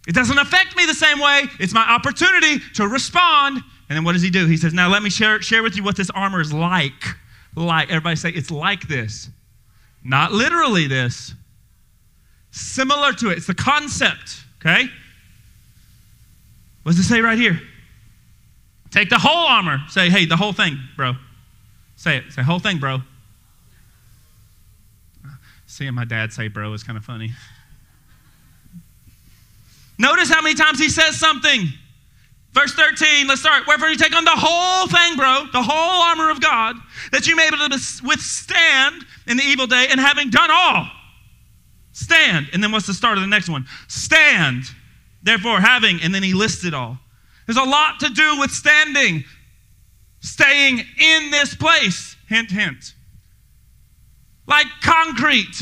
It doesn't affect me the same way. It's my opportunity to respond. And then what does he do? He says, Now let me share, share with you what this armor is like. Like, everybody say, It's like this. Not literally this, similar to it. It's the concept, okay? What does it say right here? Take the whole armor. Say, Hey, the whole thing, bro. Say it. Say, whole thing, bro. Seeing my dad say bro is kind of funny. Notice how many times he says something. Verse 13, let's start. Wherefore you take on the whole thing, bro, the whole armor of God, that you may be able to withstand in the evil day, and having done all, stand. And then what's the start of the next one? Stand. Therefore, having, and then he listed all. There's a lot to do with standing, staying in this place. Hint, hint. Like concrete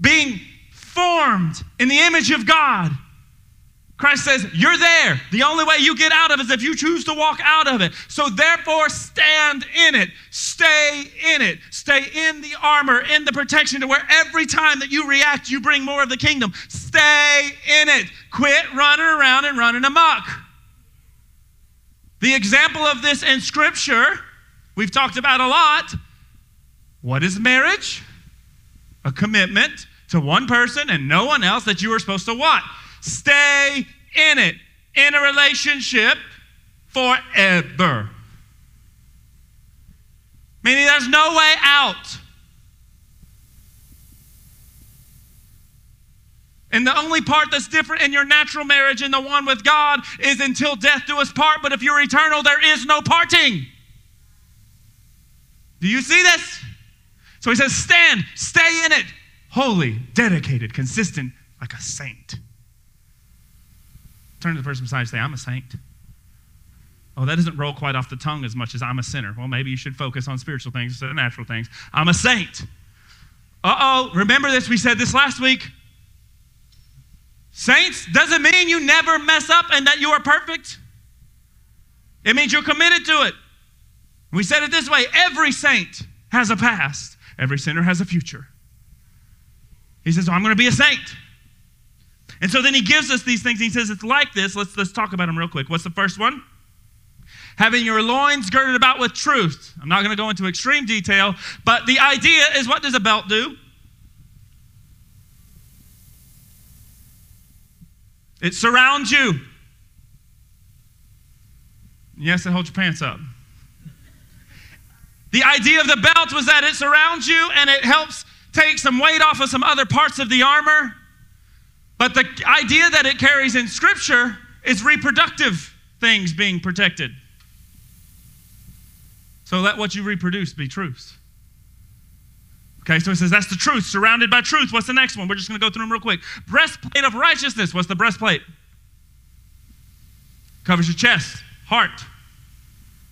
being formed in the image of God. Christ says, You're there. The only way you get out of it is if you choose to walk out of it. So therefore, stand in it. Stay in it. Stay in the armor, in the protection to where every time that you react, you bring more of the kingdom. Stay in it. Quit running around and running amok. The example of this in Scripture, we've talked about a lot. What is marriage? A commitment to one person and no one else that you are supposed to what? Stay in it, in a relationship forever. Meaning there's no way out. And the only part that's different in your natural marriage and the one with God is until death do us part. But if you're eternal, there is no parting. Do you see this? So he says, stand, stay in it holy, dedicated, consistent, like a saint. Turn to the person beside you and say, I'm a saint. Oh, that doesn't roll quite off the tongue as much as I'm a sinner. Well, maybe you should focus on spiritual things instead of natural things. I'm a saint. Uh oh, remember this? We said this last week. Saints doesn't mean you never mess up and that you are perfect. It means you're committed to it. We said it this way every saint has a past, every sinner has a future. He says, I'm going to be a saint. And so then he gives us these things. He says, It's like this. Let's, let's talk about them real quick. What's the first one? Having your loins girded about with truth. I'm not going to go into extreme detail, but the idea is what does a belt do? It surrounds you. Yes, it holds your pants up. The idea of the belt was that it surrounds you and it helps take some weight off of some other parts of the armor. But the idea that it carries in Scripture is reproductive things being protected. So let what you reproduce be truth. Okay, so it says that's the truth, surrounded by truth. What's the next one? We're just going to go through them real quick. Breastplate of righteousness. What's the breastplate? Covers your chest, heart.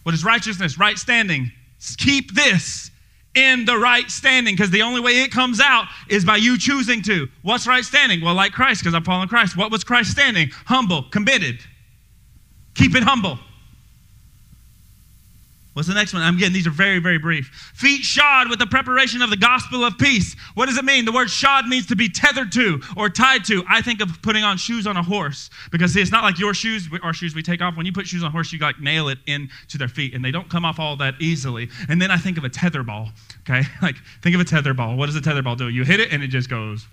What is righteousness? Right standing. Keep this in the right standing because the only way it comes out is by you choosing to. What's right standing? Well, like Christ, because I'm following Christ. What was Christ standing? Humble, committed. Keep it humble. What's the next one? I'm getting these are very, very brief. Feet shod with the preparation of the gospel of peace. What does it mean? The word shod means to be tethered to or tied to. I think of putting on shoes on a horse because see, it's not like your shoes, our shoes we take off. When you put shoes on a horse, you like nail it into their feet and they don't come off all that easily. And then I think of a tether ball. Okay, like think of a tether ball. What does a tether ball do? You hit it and it just goes,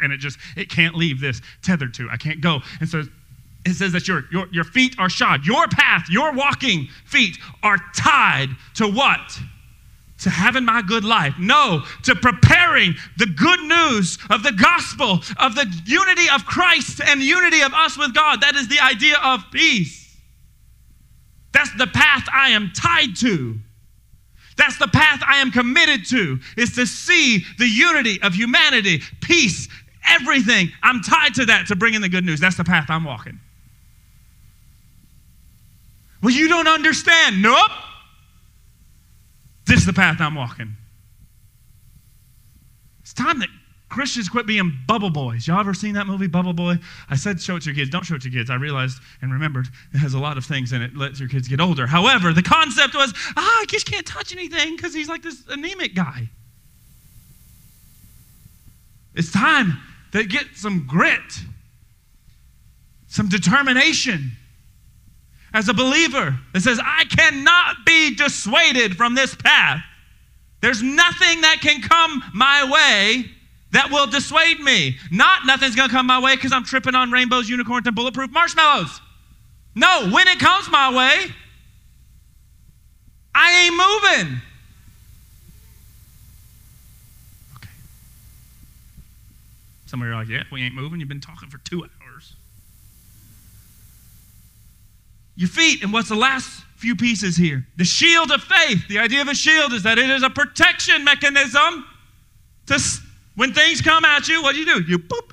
and it just it can't leave this tethered to. I can't go. And so it says that your, your, your feet are shod. Your path, your walking feet are tied to what? To having my good life. No, to preparing the good news of the gospel, of the unity of Christ and unity of us with God. That is the idea of peace. That's the path I am tied to. That's the path I am committed to, is to see the unity of humanity, peace, everything. I'm tied to that to bring in the good news. That's the path I'm walking. Well, you don't understand. Nope. This is the path I'm walking. It's time that Christians quit being bubble boys. Y'all ever seen that movie, Bubble Boy? I said show it to your kids. Don't show it to your kids. I realized and remembered it has a lot of things in it. Lets your kids get older. However, the concept was, ah, I just can't touch anything because he's like this anemic guy. It's time to get some grit, some determination, as a believer that says, I cannot be dissuaded from this path. There's nothing that can come my way that will dissuade me. Not nothing's gonna come my way because I'm tripping on rainbows, unicorns, and bulletproof marshmallows. No, when it comes my way, I ain't moving. Okay. Some of you are like, yeah, we ain't moving. You've been talking for two hours. Your feet, and what's the last few pieces here? The shield of faith. The idea of a shield is that it is a protection mechanism to when things come at you, what do you do? You boop.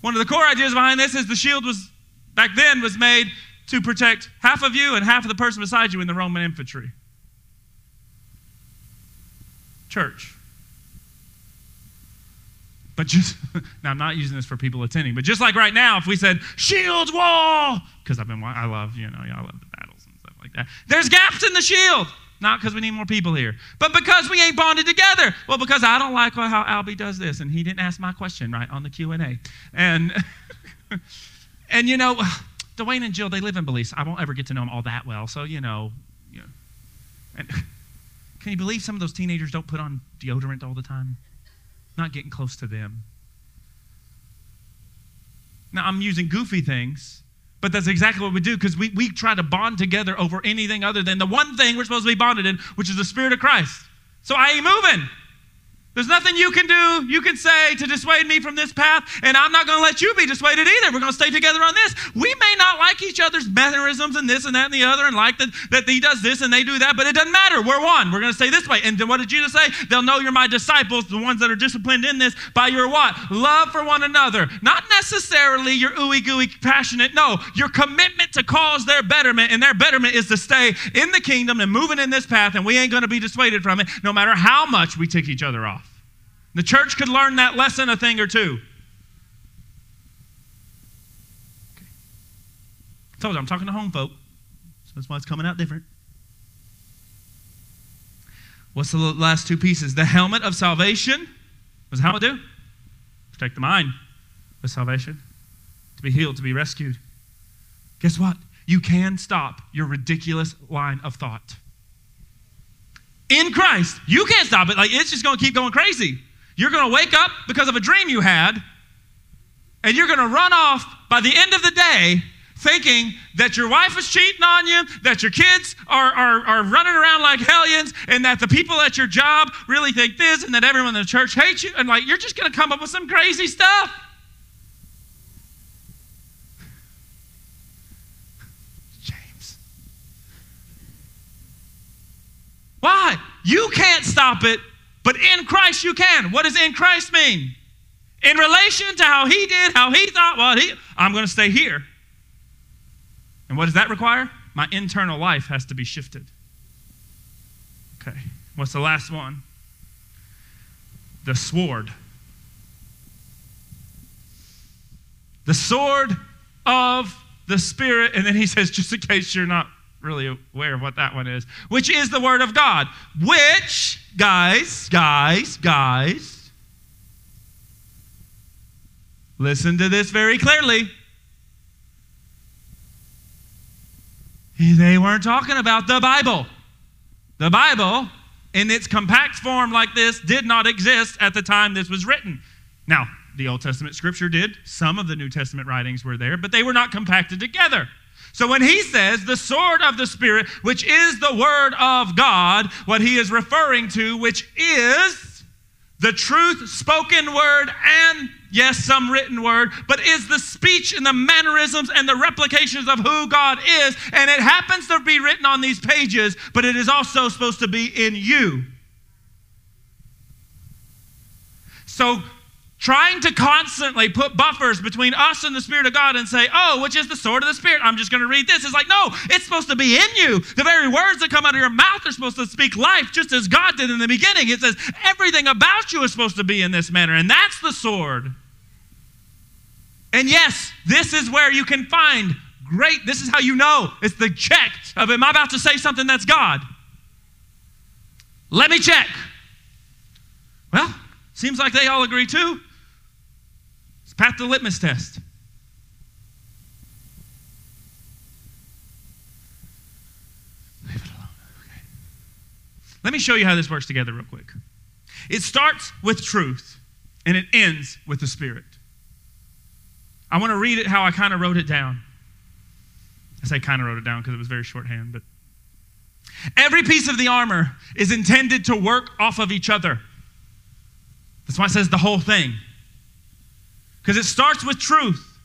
One of the core ideas behind this is the shield was back then was made to protect half of you and half of the person beside you in the Roman infantry. Church. But just, now I'm not using this for people attending, but just like right now, if we said, shield wall, because I've been, I love, you know, y'all love the battles and stuff like that. There's gaps in the shield. Not because we need more people here, but because we ain't bonded together. Well, because I don't like how Albie does this, and he didn't ask my question right on the Q and A. And and you know, Dwayne and Jill, they live in Belize. I won't ever get to know them all that well, so you know, you know. And can you believe some of those teenagers don't put on deodorant all the time? Not getting close to them. Now I'm using goofy things but that's exactly what we do because we, we try to bond together over anything other than the one thing we're supposed to be bonded in, which is the Spirit of Christ. So I ain't moving. There's nothing you can do, you can say to dissuade me from this path, and I'm not going to let you be dissuaded either. We're going to stay together on this. We may not like each other's mannerisms and this and that and the other, and like that, that he does this and they do that, but it doesn't matter. We're one. We're going to stay this way. And then what did Jesus say? They'll know you're my disciples, the ones that are disciplined in this, by your what? Love for one another. Not necessarily your ooey gooey passionate. No, your commitment to cause their betterment, and their betterment is to stay in the kingdom and moving in this path, and we ain't going to be dissuaded from it no matter how much we tick each other off. The church could learn that lesson a thing or two. I told you, I'm talking to home folk, so that's why it's coming out different. What's the last two pieces? The helmet of salvation. What's the helmet do? Protect the mind with salvation. To be healed, to be rescued. Guess what? You can stop your ridiculous line of thought. In Christ, you can't stop it. Like it's just going to keep going crazy. You're going to wake up because of a dream you had, and you're going to run off by the end of the day thinking that your wife is cheating on you, that your kids are, are, are running around like hellions, and that the people at your job really think this, and that everyone in the church hates you, and like you're just going to come up with some crazy stuff. James. Why? You can't stop it but in Christ you can. What does in Christ mean? In relation to how he did, how he thought, well, he, I'm going to stay here. And what does that require? My internal life has to be shifted. Okay, what's the last one? The sword. The sword of the Spirit. And then he says, just in case you're not really aware of what that one is, which is the Word of God, which, guys, guys, guys, listen to this very clearly. They weren't talking about the Bible. The Bible, in its compact form like this, did not exist at the time this was written. Now, the Old Testament scripture did. Some of the New Testament writings were there, but they were not compacted together. So when he says the sword of the Spirit, which is the word of God, what he is referring to, which is the truth spoken word and yes, some written word, but is the speech and the mannerisms and the replications of who God is. And it happens to be written on these pages, but it is also supposed to be in you. So trying to constantly put buffers between us and the Spirit of God and say, oh, which is the sword of the Spirit? I'm just going to read this. It's like, no, it's supposed to be in you. The very words that come out of your mouth are supposed to speak life, just as God did in the beginning. It says, everything about you is supposed to be in this manner, and that's the sword. And yes, this is where you can find great, this is how you know it's the check of, am I about to say something that's God? Let me check. Well, seems like they all agree too. Pass the litmus test. Leave it alone. Okay. Let me show you how this works together, real quick. It starts with truth and it ends with the Spirit. I want to read it how I kind of wrote it down. I say kind of wrote it down because it was very shorthand, but every piece of the armor is intended to work off of each other. That's why it says the whole thing. Because it starts with truth.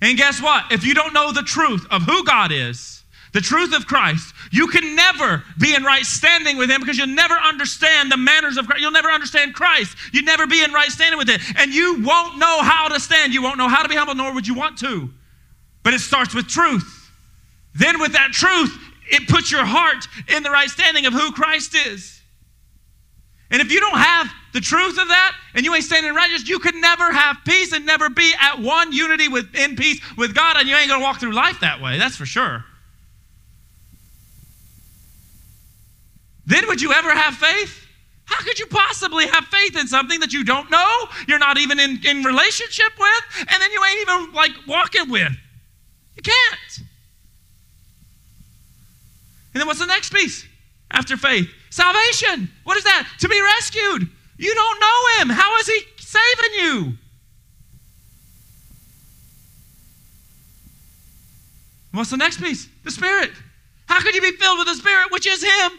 And guess what? If you don't know the truth of who God is, the truth of Christ, you can never be in right standing with Him because you'll never understand the manners of Christ. You'll never understand Christ. You'd never be in right standing with it. And you won't know how to stand. You won't know how to be humble, nor would you want to. But it starts with truth. Then, with that truth, it puts your heart in the right standing of who Christ is. And if you don't have the truth of that and you ain't standing righteous, you could never have peace and never be at one unity with in peace with God, and you ain't gonna walk through life that way. That's for sure. Then would you ever have faith? How could you possibly have faith in something that you don't know, you're not even in, in relationship with, and then you ain't even like walking with? You can't. And then what's the next piece after faith? Salvation. What is that? To be rescued. You don't know him. How is he saving you? What's the next piece? The Spirit. How could you be filled with the Spirit, which is Him?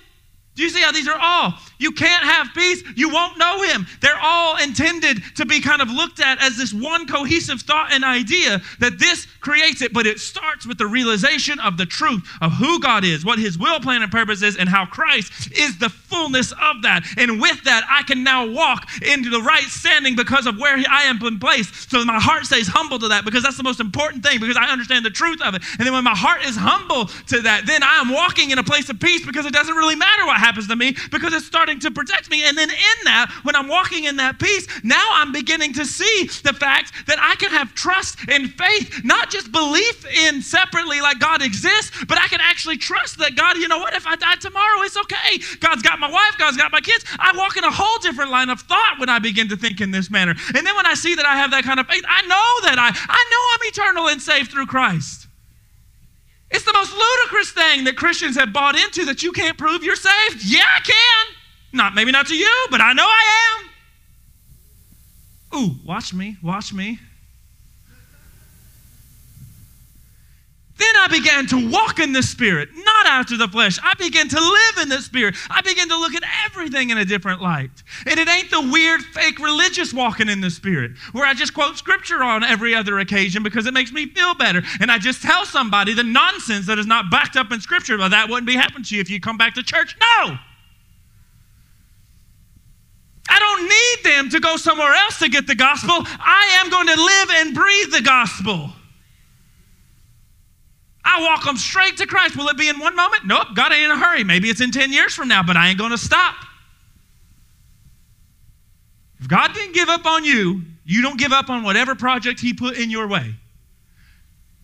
Do you see how these are all? You can't have peace. You won't know him. They're all intended to be kind of looked at as this one cohesive thought and idea that this creates it, but it starts with the realization of the truth of who God is, what his will, plan, and purpose is, and how Christ is the fullness of that. And with that, I can now walk into the right standing because of where I am in place. So my heart stays humble to that because that's the most important thing because I understand the truth of it. And then when my heart is humble to that, then I am walking in a place of peace because it doesn't really matter what happens to me because it's starting to protect me. And then in that, when I'm walking in that peace, now I'm beginning to see the fact that I can have trust and faith, not just belief in separately like God exists, but I can actually trust that God, you know what, if I die tomorrow, it's okay. God's got my wife, God's got my kids. I walk in a whole different line of thought when I begin to think in this manner. And then when I see that I have that kind of faith, I know that I, I know I'm eternal and saved through Christ. It's the most ludicrous thing that Christians have bought into that you can't prove you're saved. Yeah, I can. Not maybe not to you, but I know I am. Ooh, watch me, watch me. Then I began to walk in the Spirit, not after the flesh. I began to live in the Spirit. I began to look at everything in a different light. And it ain't the weird, fake religious walking in the Spirit where I just quote Scripture on every other occasion because it makes me feel better. And I just tell somebody the nonsense that is not backed up in Scripture. Well, that wouldn't be happening to you if you come back to church. No! I don't need them to go somewhere else to get the gospel. I am going to live and breathe the gospel. I walk them straight to Christ. Will it be in one moment? Nope. God ain't in a hurry. Maybe it's in 10 years from now, but I ain't going to stop. If God didn't give up on you, you don't give up on whatever project He put in your way.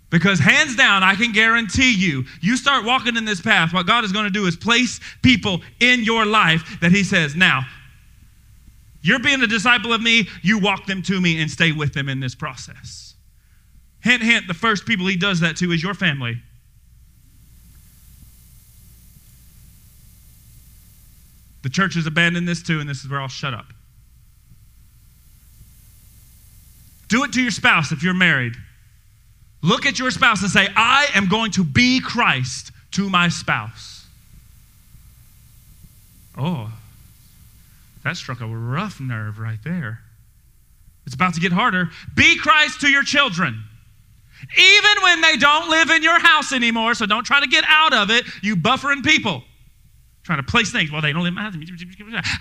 Because hands down, I can guarantee you, you start walking in this path, what God is going to do is place people in your life that He says, now, you're being a disciple of me, you walk them to me and stay with them in this process. Hint, hint, the first people he does that to is your family. The church has abandoned this too, and this is where I'll shut up. Do it to your spouse if you're married. Look at your spouse and say, I am going to be Christ to my spouse. Oh, that struck a rough nerve right there. It's about to get harder. Be Christ to your children. Even when they don't live in your house anymore, so don't try to get out of it, you buffering people. Trying to place things. Well, they don't live in my house.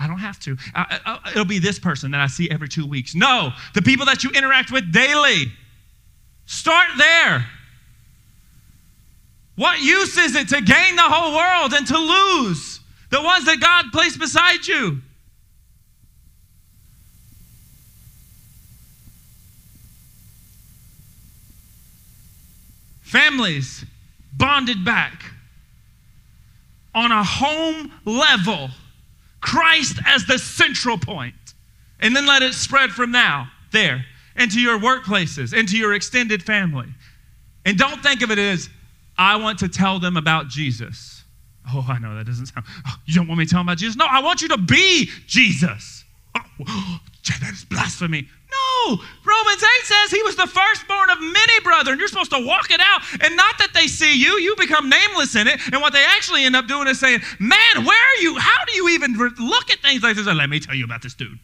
I don't have to. I, I, it'll be this person that I see every two weeks. No, the people that you interact with daily. Start there. What use is it to gain the whole world and to lose the ones that God placed beside you? Families bonded back on a home level, Christ as the central point. And then let it spread from now, there, into your workplaces, into your extended family. And don't think of it as, I want to tell them about Jesus. Oh, I know that doesn't sound, oh, you don't want me to tell them about Jesus? No, I want you to be Jesus. Oh, that is blasphemy. No, Romans 8 says he was the firstborn of many brethren. You're supposed to walk it out. And not that they see you, you become nameless in it. And what they actually end up doing is saying, Man, where are you? How do you even look at things like this? Let me tell you about this dude.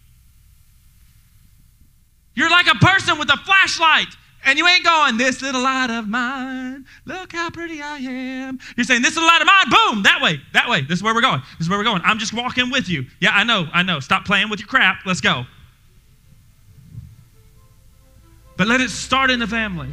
You're like a person with a flashlight. And you ain't going, this little light of mine, look how pretty I am. You're saying, this little light of mine, boom, that way, that way. This is where we're going. This is where we're going. I'm just walking with you. Yeah, I know, I know. Stop playing with your crap. Let's go. But let it start in the family.